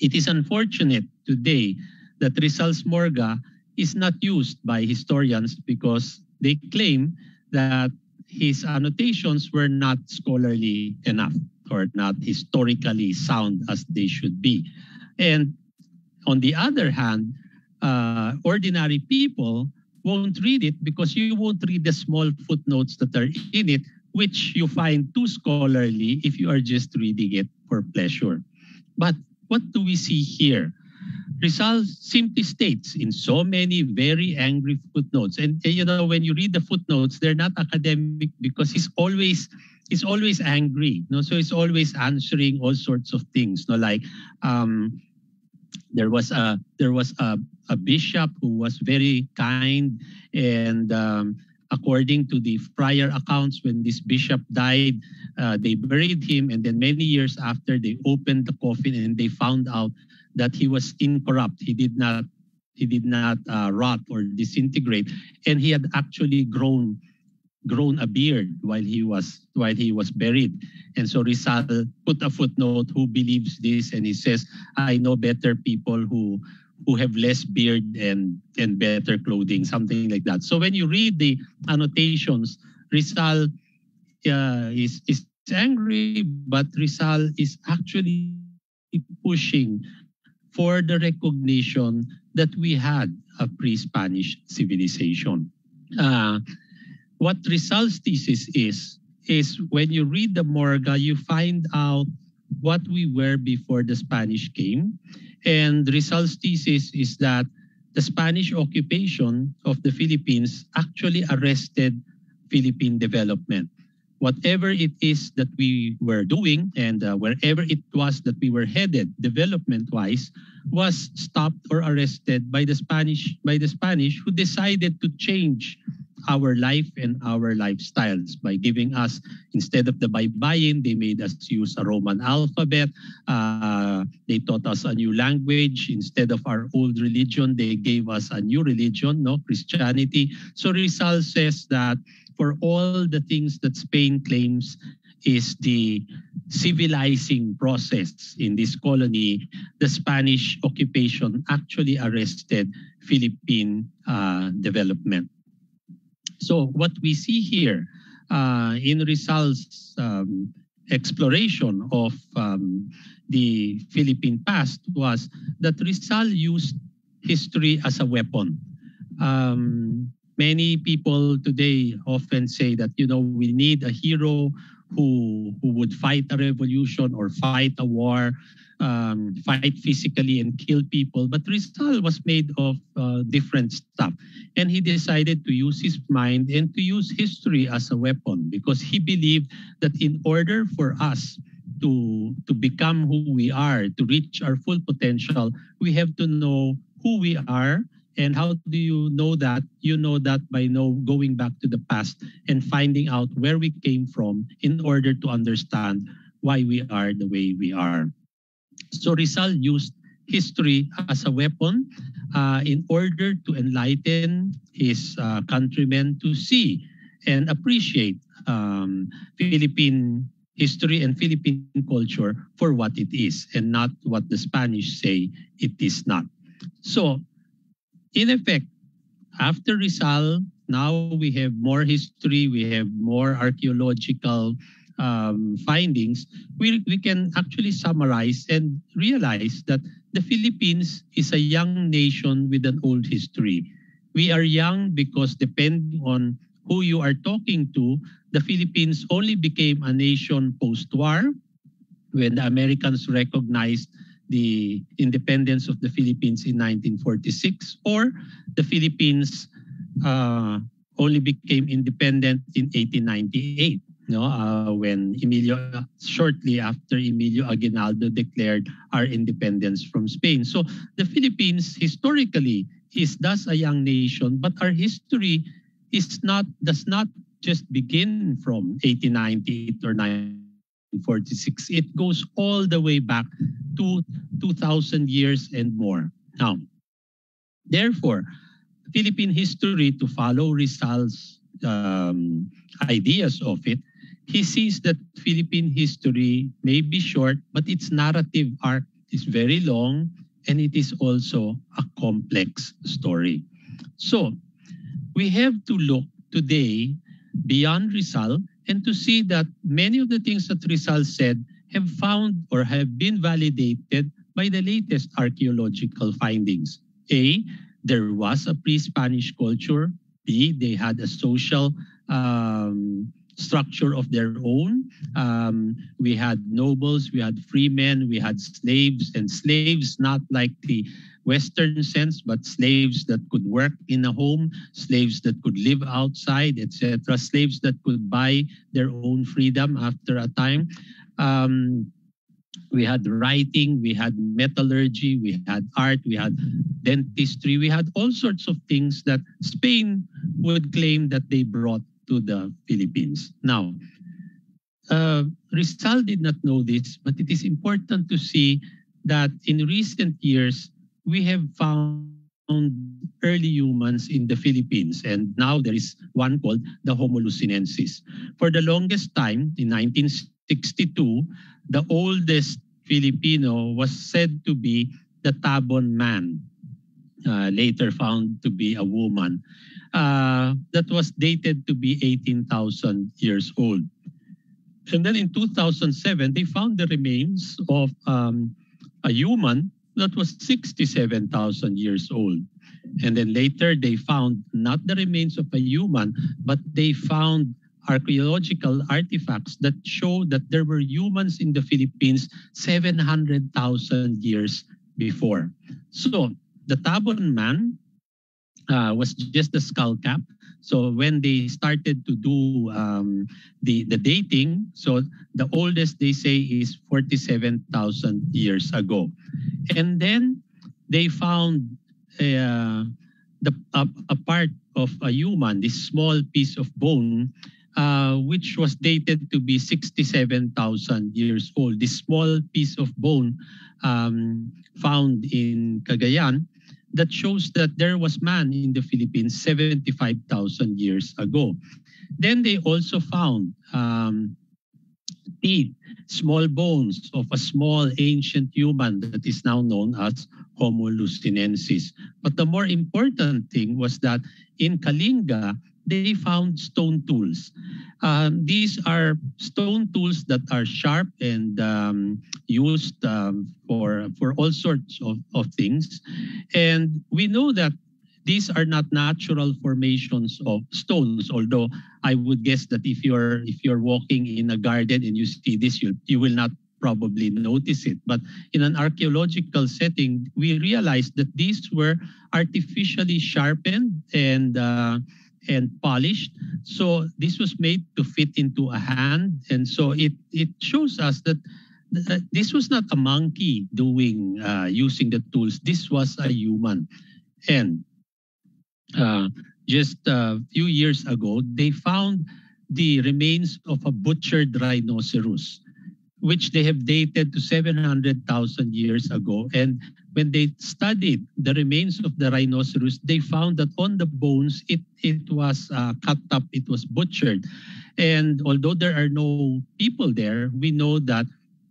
it is unfortunate today that Rizal's Morga is not used by historians because they claim that his annotations were not scholarly enough or not historically sound as they should be. And on the other hand, uh, ordinary people won't read it because you won't read the small footnotes that are in it, which you find too scholarly if you are just reading it for pleasure. But what do we see here? Rizal simply states in so many very angry footnotes. And you know, when you read the footnotes, they're not academic because he's always he's always angry. You No, so he's always answering all sorts of things. No, like um, there was a there was a, a bishop who was very kind and um, according to the friar accounts when this bishop died uh, they buried him and then many years after they opened the coffin and they found out that he was incorrupt. He did not he did not uh, rot or disintegrate. And he had actually grown grown a beard while he was while he was buried. And so Rizal put a footnote who believes this? And he says i know better people who who have less beard and and better clothing, something like that. So when you read the annotations, Rizal uh, is is angry, but Rizal is actually pushing for the recognition that we had a pre-Spanish civilization. Uh, what Rizal's thesis is is when you read the Morga, you find out what we were before the Spanish came and Rizal's thesis is that the Spanish occupation of the Philippines actually arrested Philippine development. Whatever it is that we were doing and uh, wherever it was that we were headed development-wise was stopped or arrested by the Spanish by the Spanish who decided to change our life and our lifestyles by giving us instead of the baybayin they made us use a roman alphabet uh, they taught us a new language. Instead of our old religion they gave us a new religion no christianity. So rizal says that for all the things that spain claims is the civilizing process in this colony, the Spanish occupation actually arrested Philippine uh, development. So what we see here uh, in Rizal's um, exploration of um, the Philippine past was that Rizal used history as a weapon. Um, many people today often say that you know we need a hero who who would fight a revolution or fight a war um, fight physically and kill people. But Rizal was made of uh, different stuff. And he decided to use his mind and to use history as a weapon because he believed that in order for us to, to become who we are, to reach our full potential, we have to know who we are. And how do you know that? You know that by know going back to the past and finding out where we came from in order to understand why we are the way we are. So Rizal used history as a weapon uh, in order to enlighten his uh, countrymen to see and appreciate um, Philippine history and Philippine culture for what it is and not what the Spanish say it is not. So, in effect, after Rizal, now we have more history, we have more archaeological um, findings, we, we can actually summarize and realize that the Philippines is a young nation with an old history. We are young because depending on who you are talking to, the Philippines only became a nation post-war when the Americans recognized the independence of the Philippines in 1946 or the Philippines uh, only became independent in 1898 no? Uh, when Emilio shortly after Emilio Aguinaldo declared our independence from Spain. So the Philippines historically is thus a young nation but our history is not does not just begin from 1898 or 1946 it goes all the way back to 2000 years and more now therefore Philippine history to follow Rizal's um, ideas of it he sees that Philippine history may be short, but its narrative arc is very long and it is also a complex story. So we have to look today beyond Rizal and to see that many of the things that Rizal said have found or have been validated by the latest archaeological findings. A, there was a pre-Spanish culture. B, they had a social um, structure of their own. Um, we had nobles, we had free men, we had slaves, and slaves not like the Western sense, but slaves that could work in a home, slaves that could live outside, etc., slaves that could buy their own freedom after a time. Um, we had writing, we had metallurgy, we had art, we had dentistry, we had all sorts of things that Spain would claim that they brought to the Philippines. Now, uh, Rizal did not know this, but it is important to see that in recent years, we have found early humans in the Philippines. And now there is one called the Homo luzonensis. For the longest time, in 1962, the oldest Filipino was said to be the Tabon man, uh, later found to be a woman uh, that was dated to be 18,000 years old. And then in 2007, they found the remains of um, a human that was 67,000 years old. And then later they found not the remains of a human, but they found archaeological artifacts that show that there were humans in the Philippines 700,000 years before. So the Tabon man uh, was just the skull cap. So when they started to do um, the the dating, so the oldest they say is 47,000 years ago, and then they found uh, the a, a part of a human, this small piece of bone, uh, which was dated to be 67,000 years old. This small piece of bone um, found in Cagayan that shows that there was man in the Philippines 75,000 years ago. Then they also found um, teeth, small bones of a small ancient human that is now known as Homo luzonensis. But the more important thing was that in Kalinga, they found stone tools. Um, these are stone tools that are sharp and um, used um, for for all sorts of, of things. And we know that these are not natural formations of stones, although I would guess that if you're if you're walking in a garden and you see this, you you will not probably notice it. But in an archaeological setting, we realized that these were artificially sharpened and uh, and polished. So this was made to fit into a hand. And so it, it shows us that this was not a monkey doing uh, using the tools. This was a human. And uh, just a few years ago, they found the remains of a butchered rhinoceros, which they have dated to 700,000 years ago. And when they studied the remains of the rhinoceros, they found that on the bones, it, it was uh, cut up, it was butchered. And although there are no people there, we know that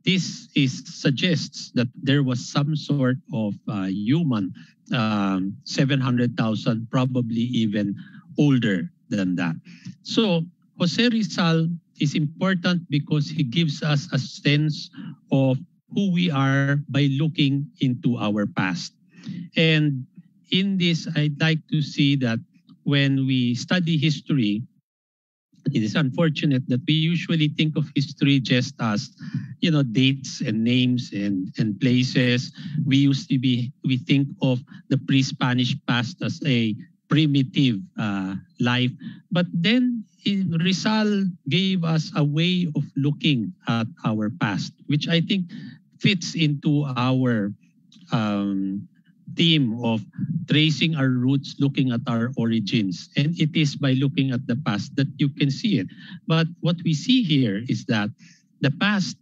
this is suggests that there was some sort of uh, human, um, 700,000, probably even older than that. So Jose Rizal is important because he gives us a sense of who we are by looking into our past. And in this, I'd like to see that when we study history, it is unfortunate that we usually think of history just as, you know, dates and names and, and places. We used to be, we think of the pre-Spanish past as a primitive uh, life. But then Rizal gave us a way of looking at our past, which I think fits into our um, theme of tracing our roots, looking at our origins. And it is by looking at the past that you can see it. But what we see here is that the past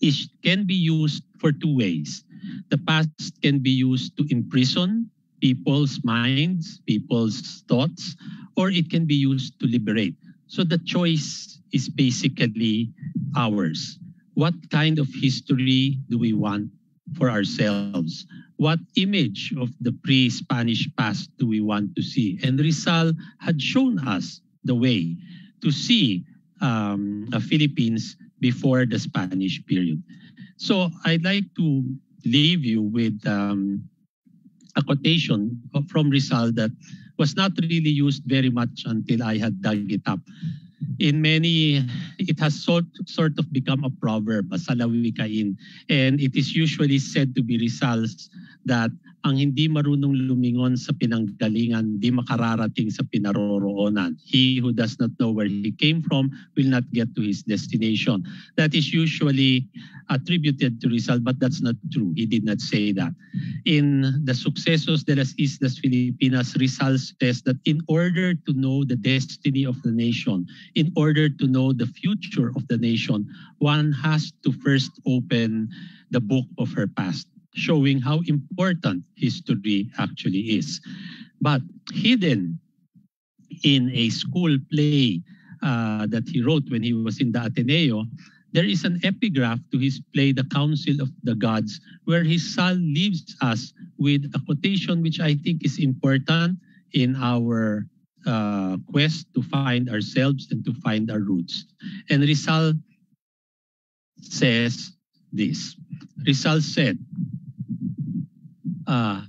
is, can be used for two ways. The past can be used to imprison people's minds, people's thoughts, or it can be used to liberate. So the choice is basically ours. What kind of history do we want for ourselves? What image of the pre-Spanish past do we want to see? And Rizal had shown us the way to see um, the Philippines before the Spanish period. So I'd like to leave you with um, a quotation from Rizal that was not really used very much until I had dug it up. In many, it has sort, sort of become a proverb, a salawikain, and it is usually said to be Rizal's that ang hindi marunong lumingon sa pinanggalingan, di makararating sa pinaroroonan. He who does not know where he came from will not get to his destination. That is usually attributed to Rizal, but that's not true. He did not say that. In the Sucesos de las Islas Filipinas, Rizal says that in order to know the destiny of the nation, in order to know the future of the nation, one has to first open the book of her past showing how important history actually is. But hidden in a school play uh, that he wrote when he was in the Ateneo, there is an epigraph to his play, The Council of the Gods, where his son leaves us with a quotation which I think is important in our uh, quest to find ourselves and to find our roots. And Rizal says this. Rizal said, uh,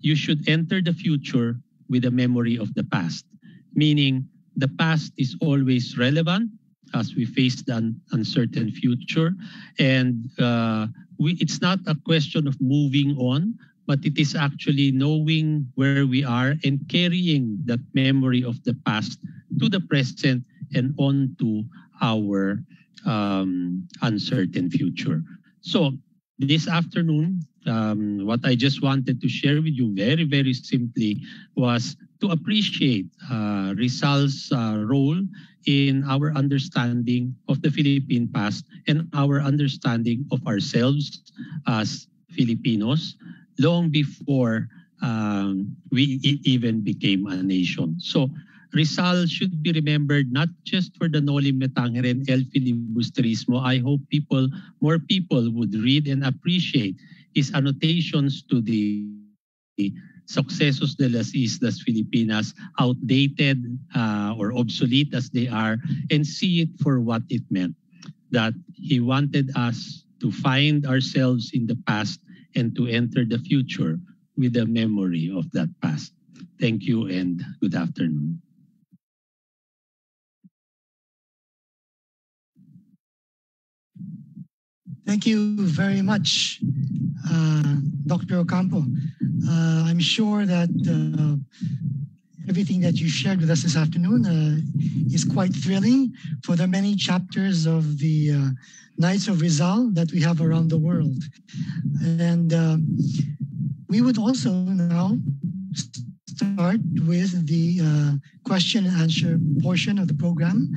you should enter the future with a memory of the past, meaning the past is always relevant as we face the un uncertain future. And uh, we, it's not a question of moving on, but it is actually knowing where we are and carrying that memory of the past to the present and on to our um, uncertain future. So this afternoon, um, what I just wanted to share with you very, very simply was to appreciate uh, Rizal's uh, role in our understanding of the Philippine past and our understanding of ourselves as Filipinos long before um, we even became a nation. So Rizal should be remembered not just for the Noli Me Tangere and El Filibusterismo. I hope people, more people would read and appreciate his annotations to the Sucesos de las Islas Filipinas, outdated uh, or obsolete as they are, and see it for what it meant. That he wanted us to find ourselves in the past and to enter the future with a memory of that past. Thank you and good afternoon. Thank you very much, uh, Dr. Ocampo. Uh, I'm sure that uh, everything that you shared with us this afternoon uh, is quite thrilling for the many chapters of the uh, Knights of Rizal that we have around the world. And uh, we would also now start with the question and answer portion of the program.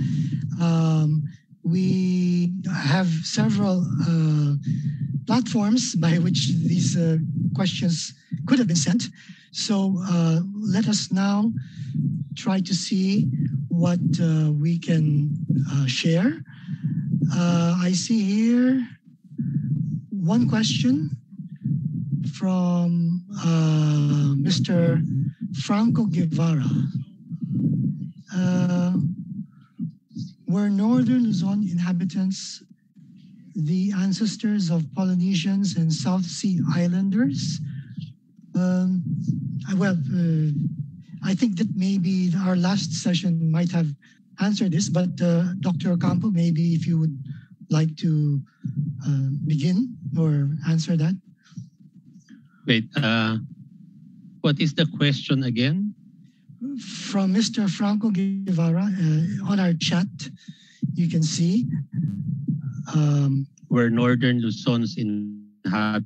Um, we have several uh, platforms by which these uh, questions could have been sent. So uh, let us now try to see what uh, we can uh, share. Uh, I see here one question from Mr. Franco Guevara. Uh, were northern Luzon inhabitants the ancestors of Polynesians and South Sea Islanders? Um, I- well, uh, I think that maybe our last session might have answered this, but uh, Dr. Ocampo, maybe if you would like to uh, begin or answer that. Wait, uh, what is the question again? From Mr. Franco Guevara uh, on our chat, you can see. Um, Were northern Luzon's inhabitants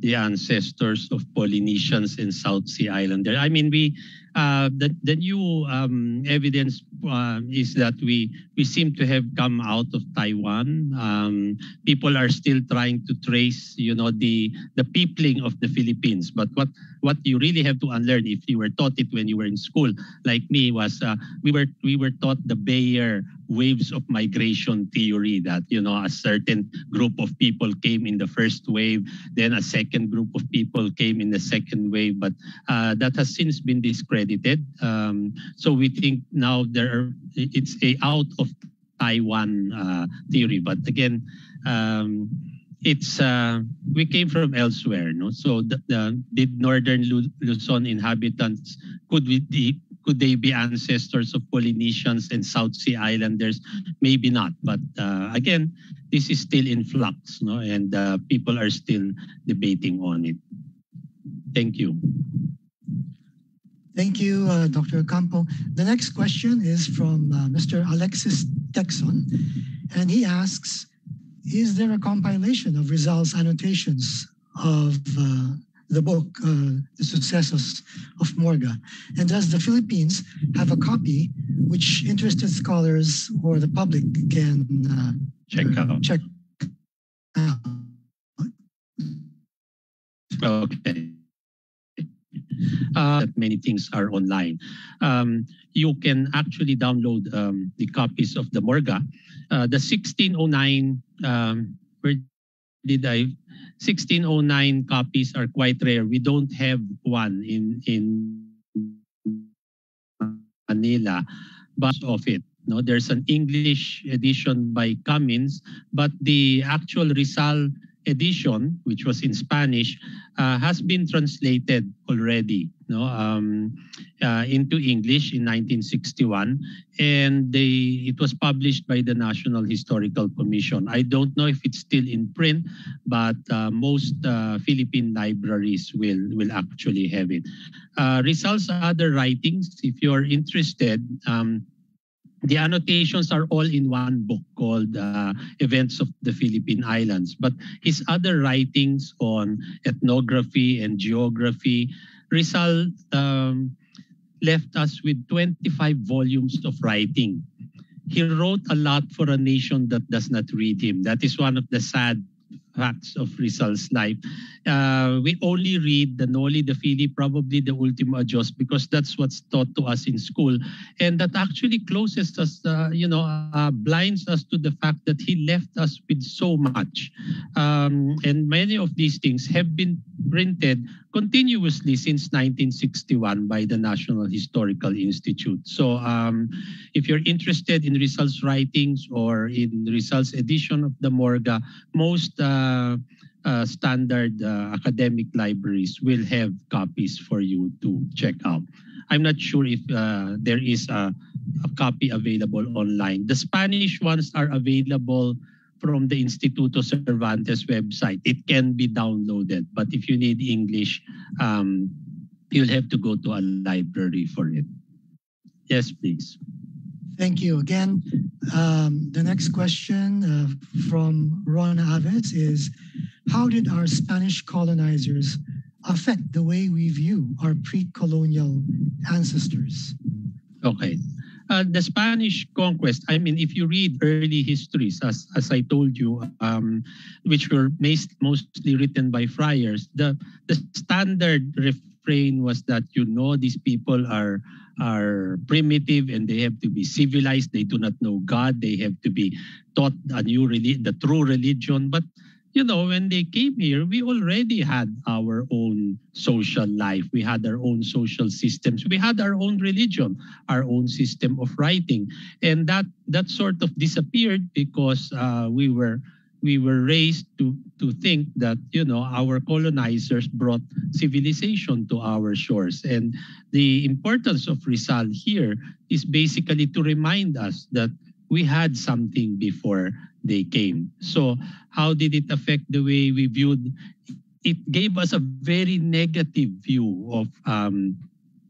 the ancestors of Polynesians in South Sea Islander? I mean, we uh, the the new um, evidence uh, is that we we seem to have come out of Taiwan. Um, people are still trying to trace, you know, the the peopling of the Philippines. But what what you really have to unlearn, if you were taught it when you were in school, like me, was uh, we were we were taught the Beyer waves of migration theory that you know a certain group of people came in the first wave, then a second group of people came in the second wave, but uh, that has since been discredited. Um, so we think now there are it's a out of Taiwan uh, theory, but again. Um, it's uh, we came from elsewhere, no. So the, the did northern Luzon inhabitants could we be, could they be ancestors of Polynesians and South Sea Islanders? Maybe not, but uh, again, this is still in flux, no, and uh, people are still debating on it. Thank you. Thank you, uh, Dr. Campo. The next question is from uh, Mr. Alexis Texon, and he asks, is there a compilation of Rizal's annotations of uh, the book, uh, The Sucesos of Morga? And does the Philippines have a copy which interested scholars or the public can uh, Check out. check out? Okay. Uh, many things are online. Um, you can actually download um, the copies of the Morga. Uh, the 1609, um, where did I? 1609 copies are quite rare. We don't have one in in Manila, but of it. No, there's an English edition by Cummins, but the actual Rizal edition, which was in Spanish, uh, has been translated already no, um, uh, into English in 1961, and they, it was published by the National Historical Commission. I don't know if it's still in print, but uh, most uh, Philippine libraries will, will actually have it. Uh, Rizal's other writings, if you're interested, um, the annotations are all in one book called uh, Events of the Philippine Islands. But his other writings on ethnography and geography, Rizal um, left us with 25 volumes of writing. He wrote a lot for a nation that does not read him. That is one of the sad facts of Rizal's life. Uh, we only read the Noli, the Fili, probably the Ultimo Adios because that's what's taught to us in school. And that actually closes us, uh, you know, uh, blinds us to the fact that he left us with so much. Um, and many of these things have been printed continuously since 1961 by the National Historical Institute. So um, if you're interested in Rizal's writings or in Rizal's edition of the Morga, most uh, standard uh, academic libraries will have copies for you to check out. I'm not sure if uh, there is a, a copy available online. The Spanish ones are available from the Instituto Cervantes website. It can be downloaded, but if you need English, um, you'll have to go to a library for it. Yes, please. Thank you again. Um, the next question uh, from Ron Aves is How did our Spanish colonizers affect the way we view our pre colonial ancestors? Okay. uh, the Spanish conquest, I mean, if you read early histories, as, as I told you, um, which were most, mostly written by friars, the, the standard was that, you know, these people are, are primitive and they have to be civilized. They do not know God. They have to be taught a new religion, the true religion. But you know, when they came here, we already had our own social life. We had our own social systems. We had our own religion, our own system of writing, and that that sort of disappeared because uh, we were we were raised to to think that you know our colonizers brought civilization to our shores and the importance of Rizal here is basically to remind us that we had something before they came. So how did it affect the way we viewed? It gave us a very negative view of um,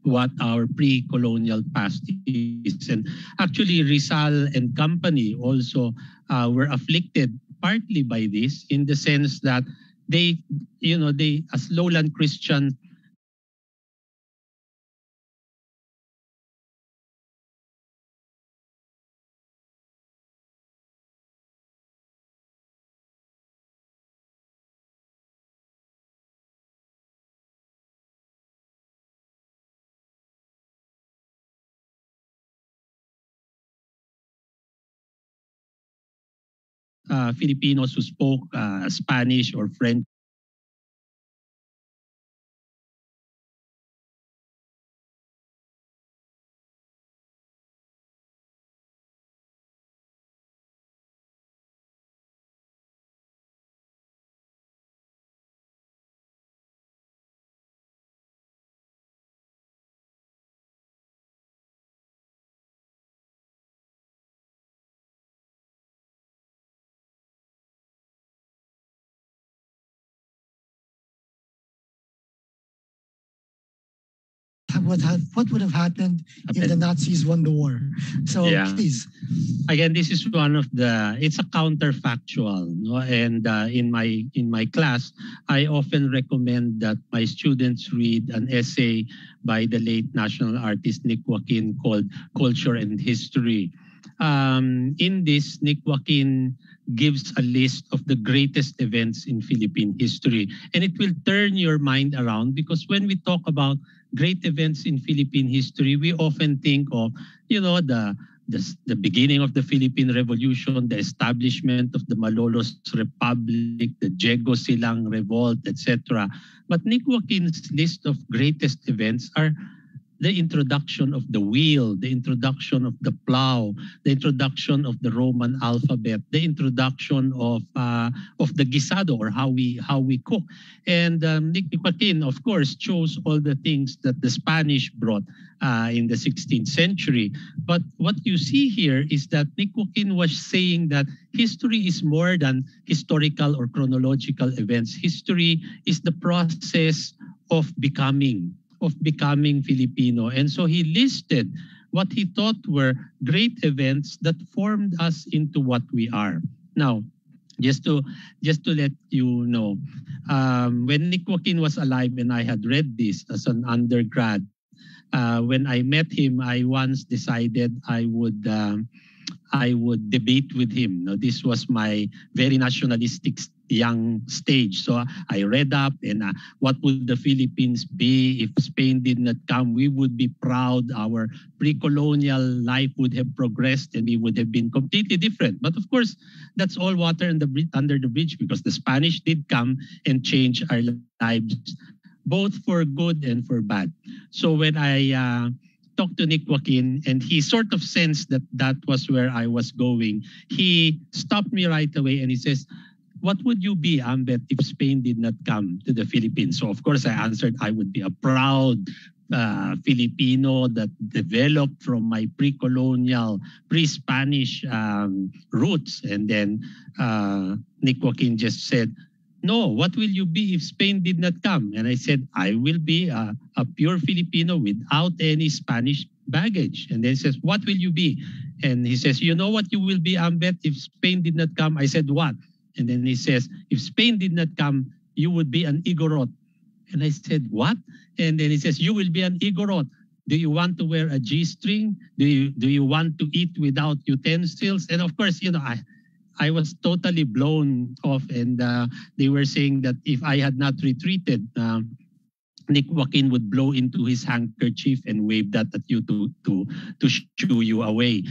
what our pre-colonial past is. And actually, Rizal and company also uh, were afflicted partly by this in the sense that they, you know, they, as lowland Christian Filipinos who spoke uh, Spanish or French what had what would have happened if the Nazis won the war. So Yeah. please, again this is one of the it's a counterfactual no? and uh, in my in my class i often recommend that my students read an essay by the late national artist nick joaquin called culture and history um, in this nick joaquin gives a list of the greatest events in philippine history and it will turn your mind around because when we talk about great events in philippine history we often think of you know the the, the beginning of the Philippine Revolution, the establishment of the Malolos Republic, the Jego Silang Revolt, etc. But Nick Joaquin's list of greatest events are the introduction of the wheel, the introduction of the plow, the introduction of the Roman alphabet, the introduction of uh, of the guisado or how we how we cook. And um, Nick Joaquin, of course, chose all the things that the Spanish brought uh, in the 16th century. But what you see here is that Nick Joaquin was saying that history is more than historical or chronological events. History is the process of becoming, of becoming Filipino. And so he listed what he thought were great events that formed us into what we are. Now, just to just to let you know, um, when Nick Joaquin was alive and I had read this as an undergrad, uh, when I met him, I once decided I would um, I would debate with him. Now, this was my very nationalistic young stage. So I read up and uh, what would the Philippines be if Spain did not come? We would be proud. Our pre-colonial life would have progressed and we would have been completely different. But of course, that's all water the, under the bridge because the Spanish did come and change our lives both for good and for bad. So when I uh, talked to Nick Joaquin and he sort of sensed that that was where I was going, he stopped me right away and he says, what would you be, Ambeth, if Spain did not come to the Philippines? So of course I answered I would be a proud uh, Filipino that developed from my pre-colonial, pre-Spanish um, roots. And then uh, Nick Joaquin just said, no, what will you be if Spain did not come? And I said, I will be a, a pure Filipino without any Spanish baggage. And then he says, what will you be? And he says, you know what you will be, Ambeth, if Spain did not come? I said, what? And then he says, if Spain did not come, you would be an Igorot. And I said, what? And then he says, you will be an Igorot. do you want to wear a G-string? Do you do you want to eat without utensils? And of course, you know, I I was totally blown off, and uh, they were saying that if I had not retreated, um, Nick Joaquin would blow into his handkerchief and wave that at you to to to shoo you away.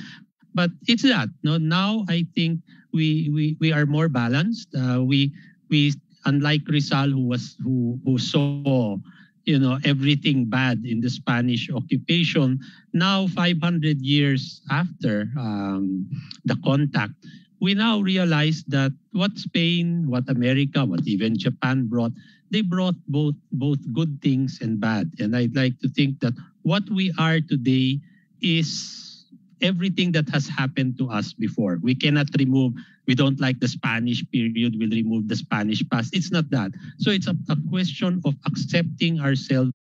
But it's that. No, now I think we we we are more balanced. Uh, we we unlike Rizal who was who who saw you know everything bad in the Spanish occupation. Now 500 years after um, the contact, we now realize that what Spain, what America, what even Japan brought, they brought both both good things and bad. And I'd like to think that what we are today is everything that has happened to us before. We cannot remove, we don't like the Spanish period, we'll remove the Spanish past. It's not that. So it's a, a question of accepting ourselves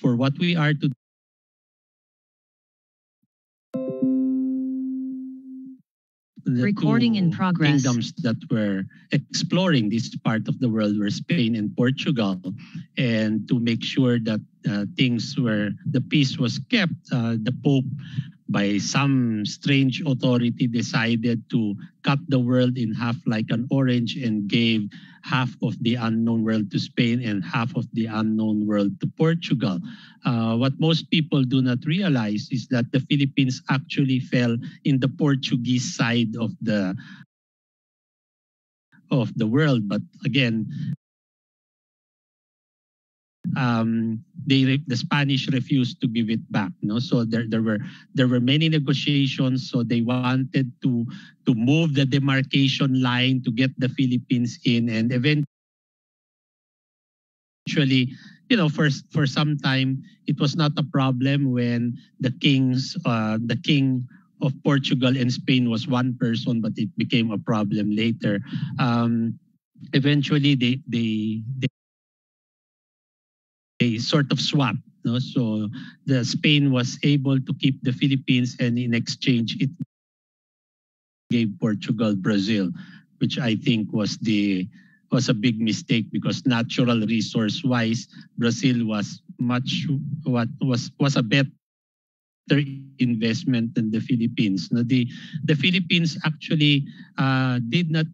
for what we are today. the Recording in progress. Kingdoms that were exploring this part of the world were Spain and Portugal, and to make sure that uh, things were the peace was kept, uh, the Pope, by some strange authority, decided to cut the world in half like an orange and gave half of the unknown world to Spain and half of the unknown world to Portugal. Uh, what most people do not realize is that the Philippines actually fell in the Portuguese side of the of the world. But again, um, they the Spanish refused to give it back. No, so there there were there were many negotiations. So they wanted to to move the demarcation line to get the Philippines in, and eventually, you know, for for some time it was not a problem when the kings, uh, the king of Portugal and Spain was one person, but it became a problem later. Um, eventually, they they they they sort of swap. No? So the Spain was able to keep the Philippines, and in exchange, it gave Portugal Brazil, which I think was the was a big mistake because natural resource wise, Brazil was much what was was a better investment than the Philippines. No, the the Philippines actually uh, did not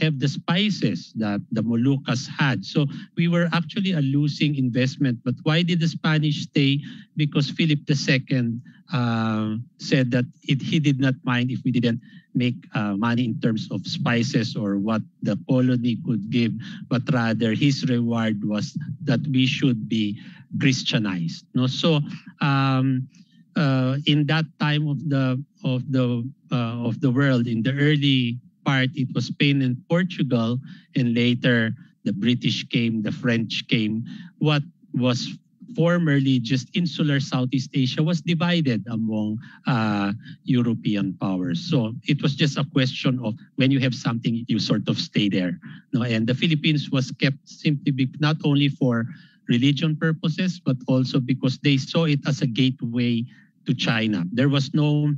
have the spices that the Moluccas had. So we were actually a losing investment. But why did the Spanish stay? Because Philip II uh, said that it, he did not mind if we didn't make uh, money in terms of spices or what the colony could give, but rather his reward was that we should be Christianized. No, so um, uh, in that time of the of the uh, of the world in the early part it was Spain and Portugal and later the British came the French came. What was formerly just insular Southeast Asia was divided among uh, European powers. So it was just a question of when you have something you sort of stay there no? And the Philippines was kept simply be, not only for religion purposes but also because they saw it as a gateway to China. There was no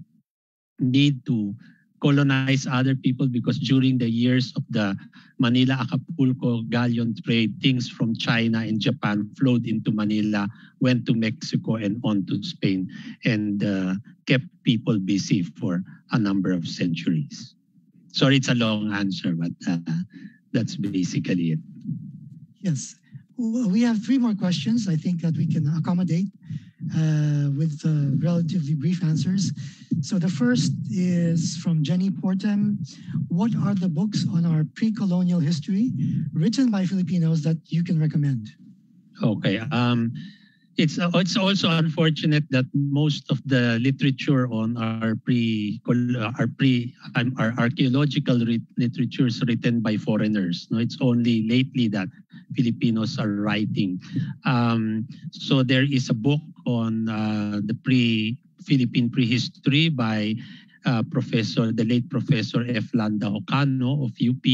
need to colonize other people because during the years of the Manila Acapulco galleon trade, things from China and Japan flowed into Manila, went to Mexico and on to Spain, and uh, kept people busy for a number of centuries. Sorry, it's a long answer, but uh, that's basically it. Yes. We have three more questions. I think that we can accommodate uh, with uh, relatively brief answers. So the first is from Jenny Portem. What are the books on our pre-colonial history written by Filipinos that you can recommend? Okay. Um, it's it's also unfortunate that most of the literature on our pre our pre um, our archaeological re- literature is written by foreigners. No, it's only lately that Filipinos are writing. Um, so there is a book on uh, the pre Philippine prehistory by uh, Professor, the late Professor F. Landa Jocano of UP.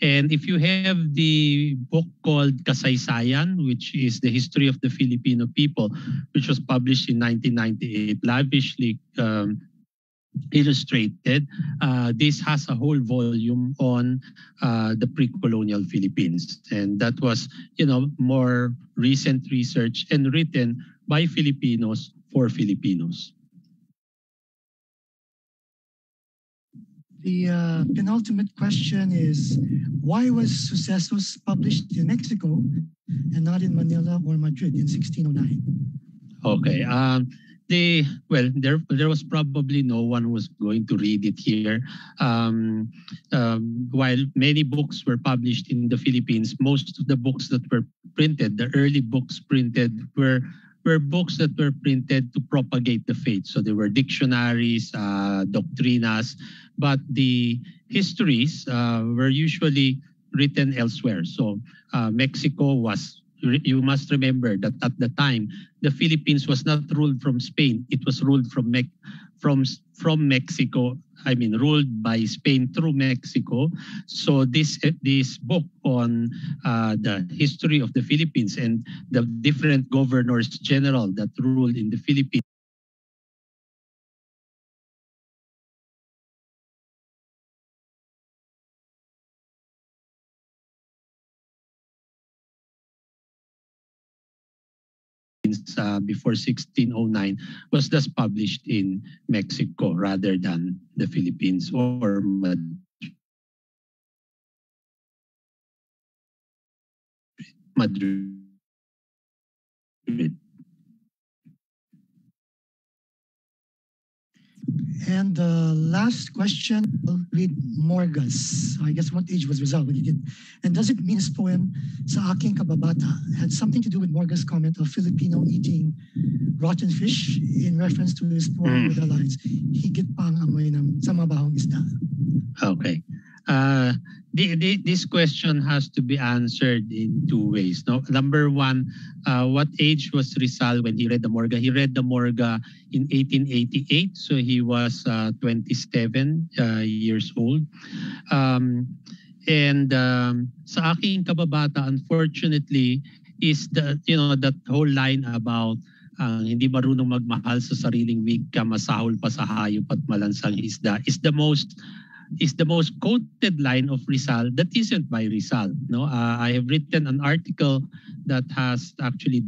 And if you have the book called Kasaysayan, which is the history of the Filipino people, which was published in 1998, lavishly um, illustrated. Uh, this has a whole volume on uh, the pre-colonial Philippines, and that was, you know, more recent research and written by Filipinos for Filipinos. The uh, penultimate question is why was Sucesos published in Mexico and not in Manila or Madrid in 1609? Okay. Um, the well, there there was probably no one who was going to read it here. Um, um, while many books were published in the Philippines, most of the books that were printed, the early books printed, were were books that were printed to propagate the faith. So there were dictionaries, uh, doctrinas, but the histories uh, were usually written elsewhere. So uh, Mexico was, you must remember that at the time, the Philippines was not ruled from Spain. It was ruled from, Me- from, from Mexico I mean, ruled by Spain through Mexico. So this this book on uh, the history of the Philippines and the different governors general that ruled in the Philippines. Uh, before 1609 was thus published in Mexico rather than the Philippines or Madrid. And the last question, I'll read Morgas. I guess what age was Rizal when he did? And does it mean his poem, Sa Aking Kababata, had something to do with Morgas' comment of Filipino eating rotten fish in reference to his poem mm. with the lines, Higit pa ang amoy ng sa mabahong isda? Okay. Uh, the, the, this question has to be answered in two ways. No, number one, uh, what age was Rizal when he read the Morga? He read the Morga in 1888, so he was uh, 27 uh, years old. Um, and um, sa aking kababata, unfortunately, is the you know that whole line about uh, hindi marunong magmahal sa sariling wika, masahol pa sa hayop at malansang isda is the most is the most quoted line of Rizal that isn't by Rizal. No, uh, I have written an article that has actually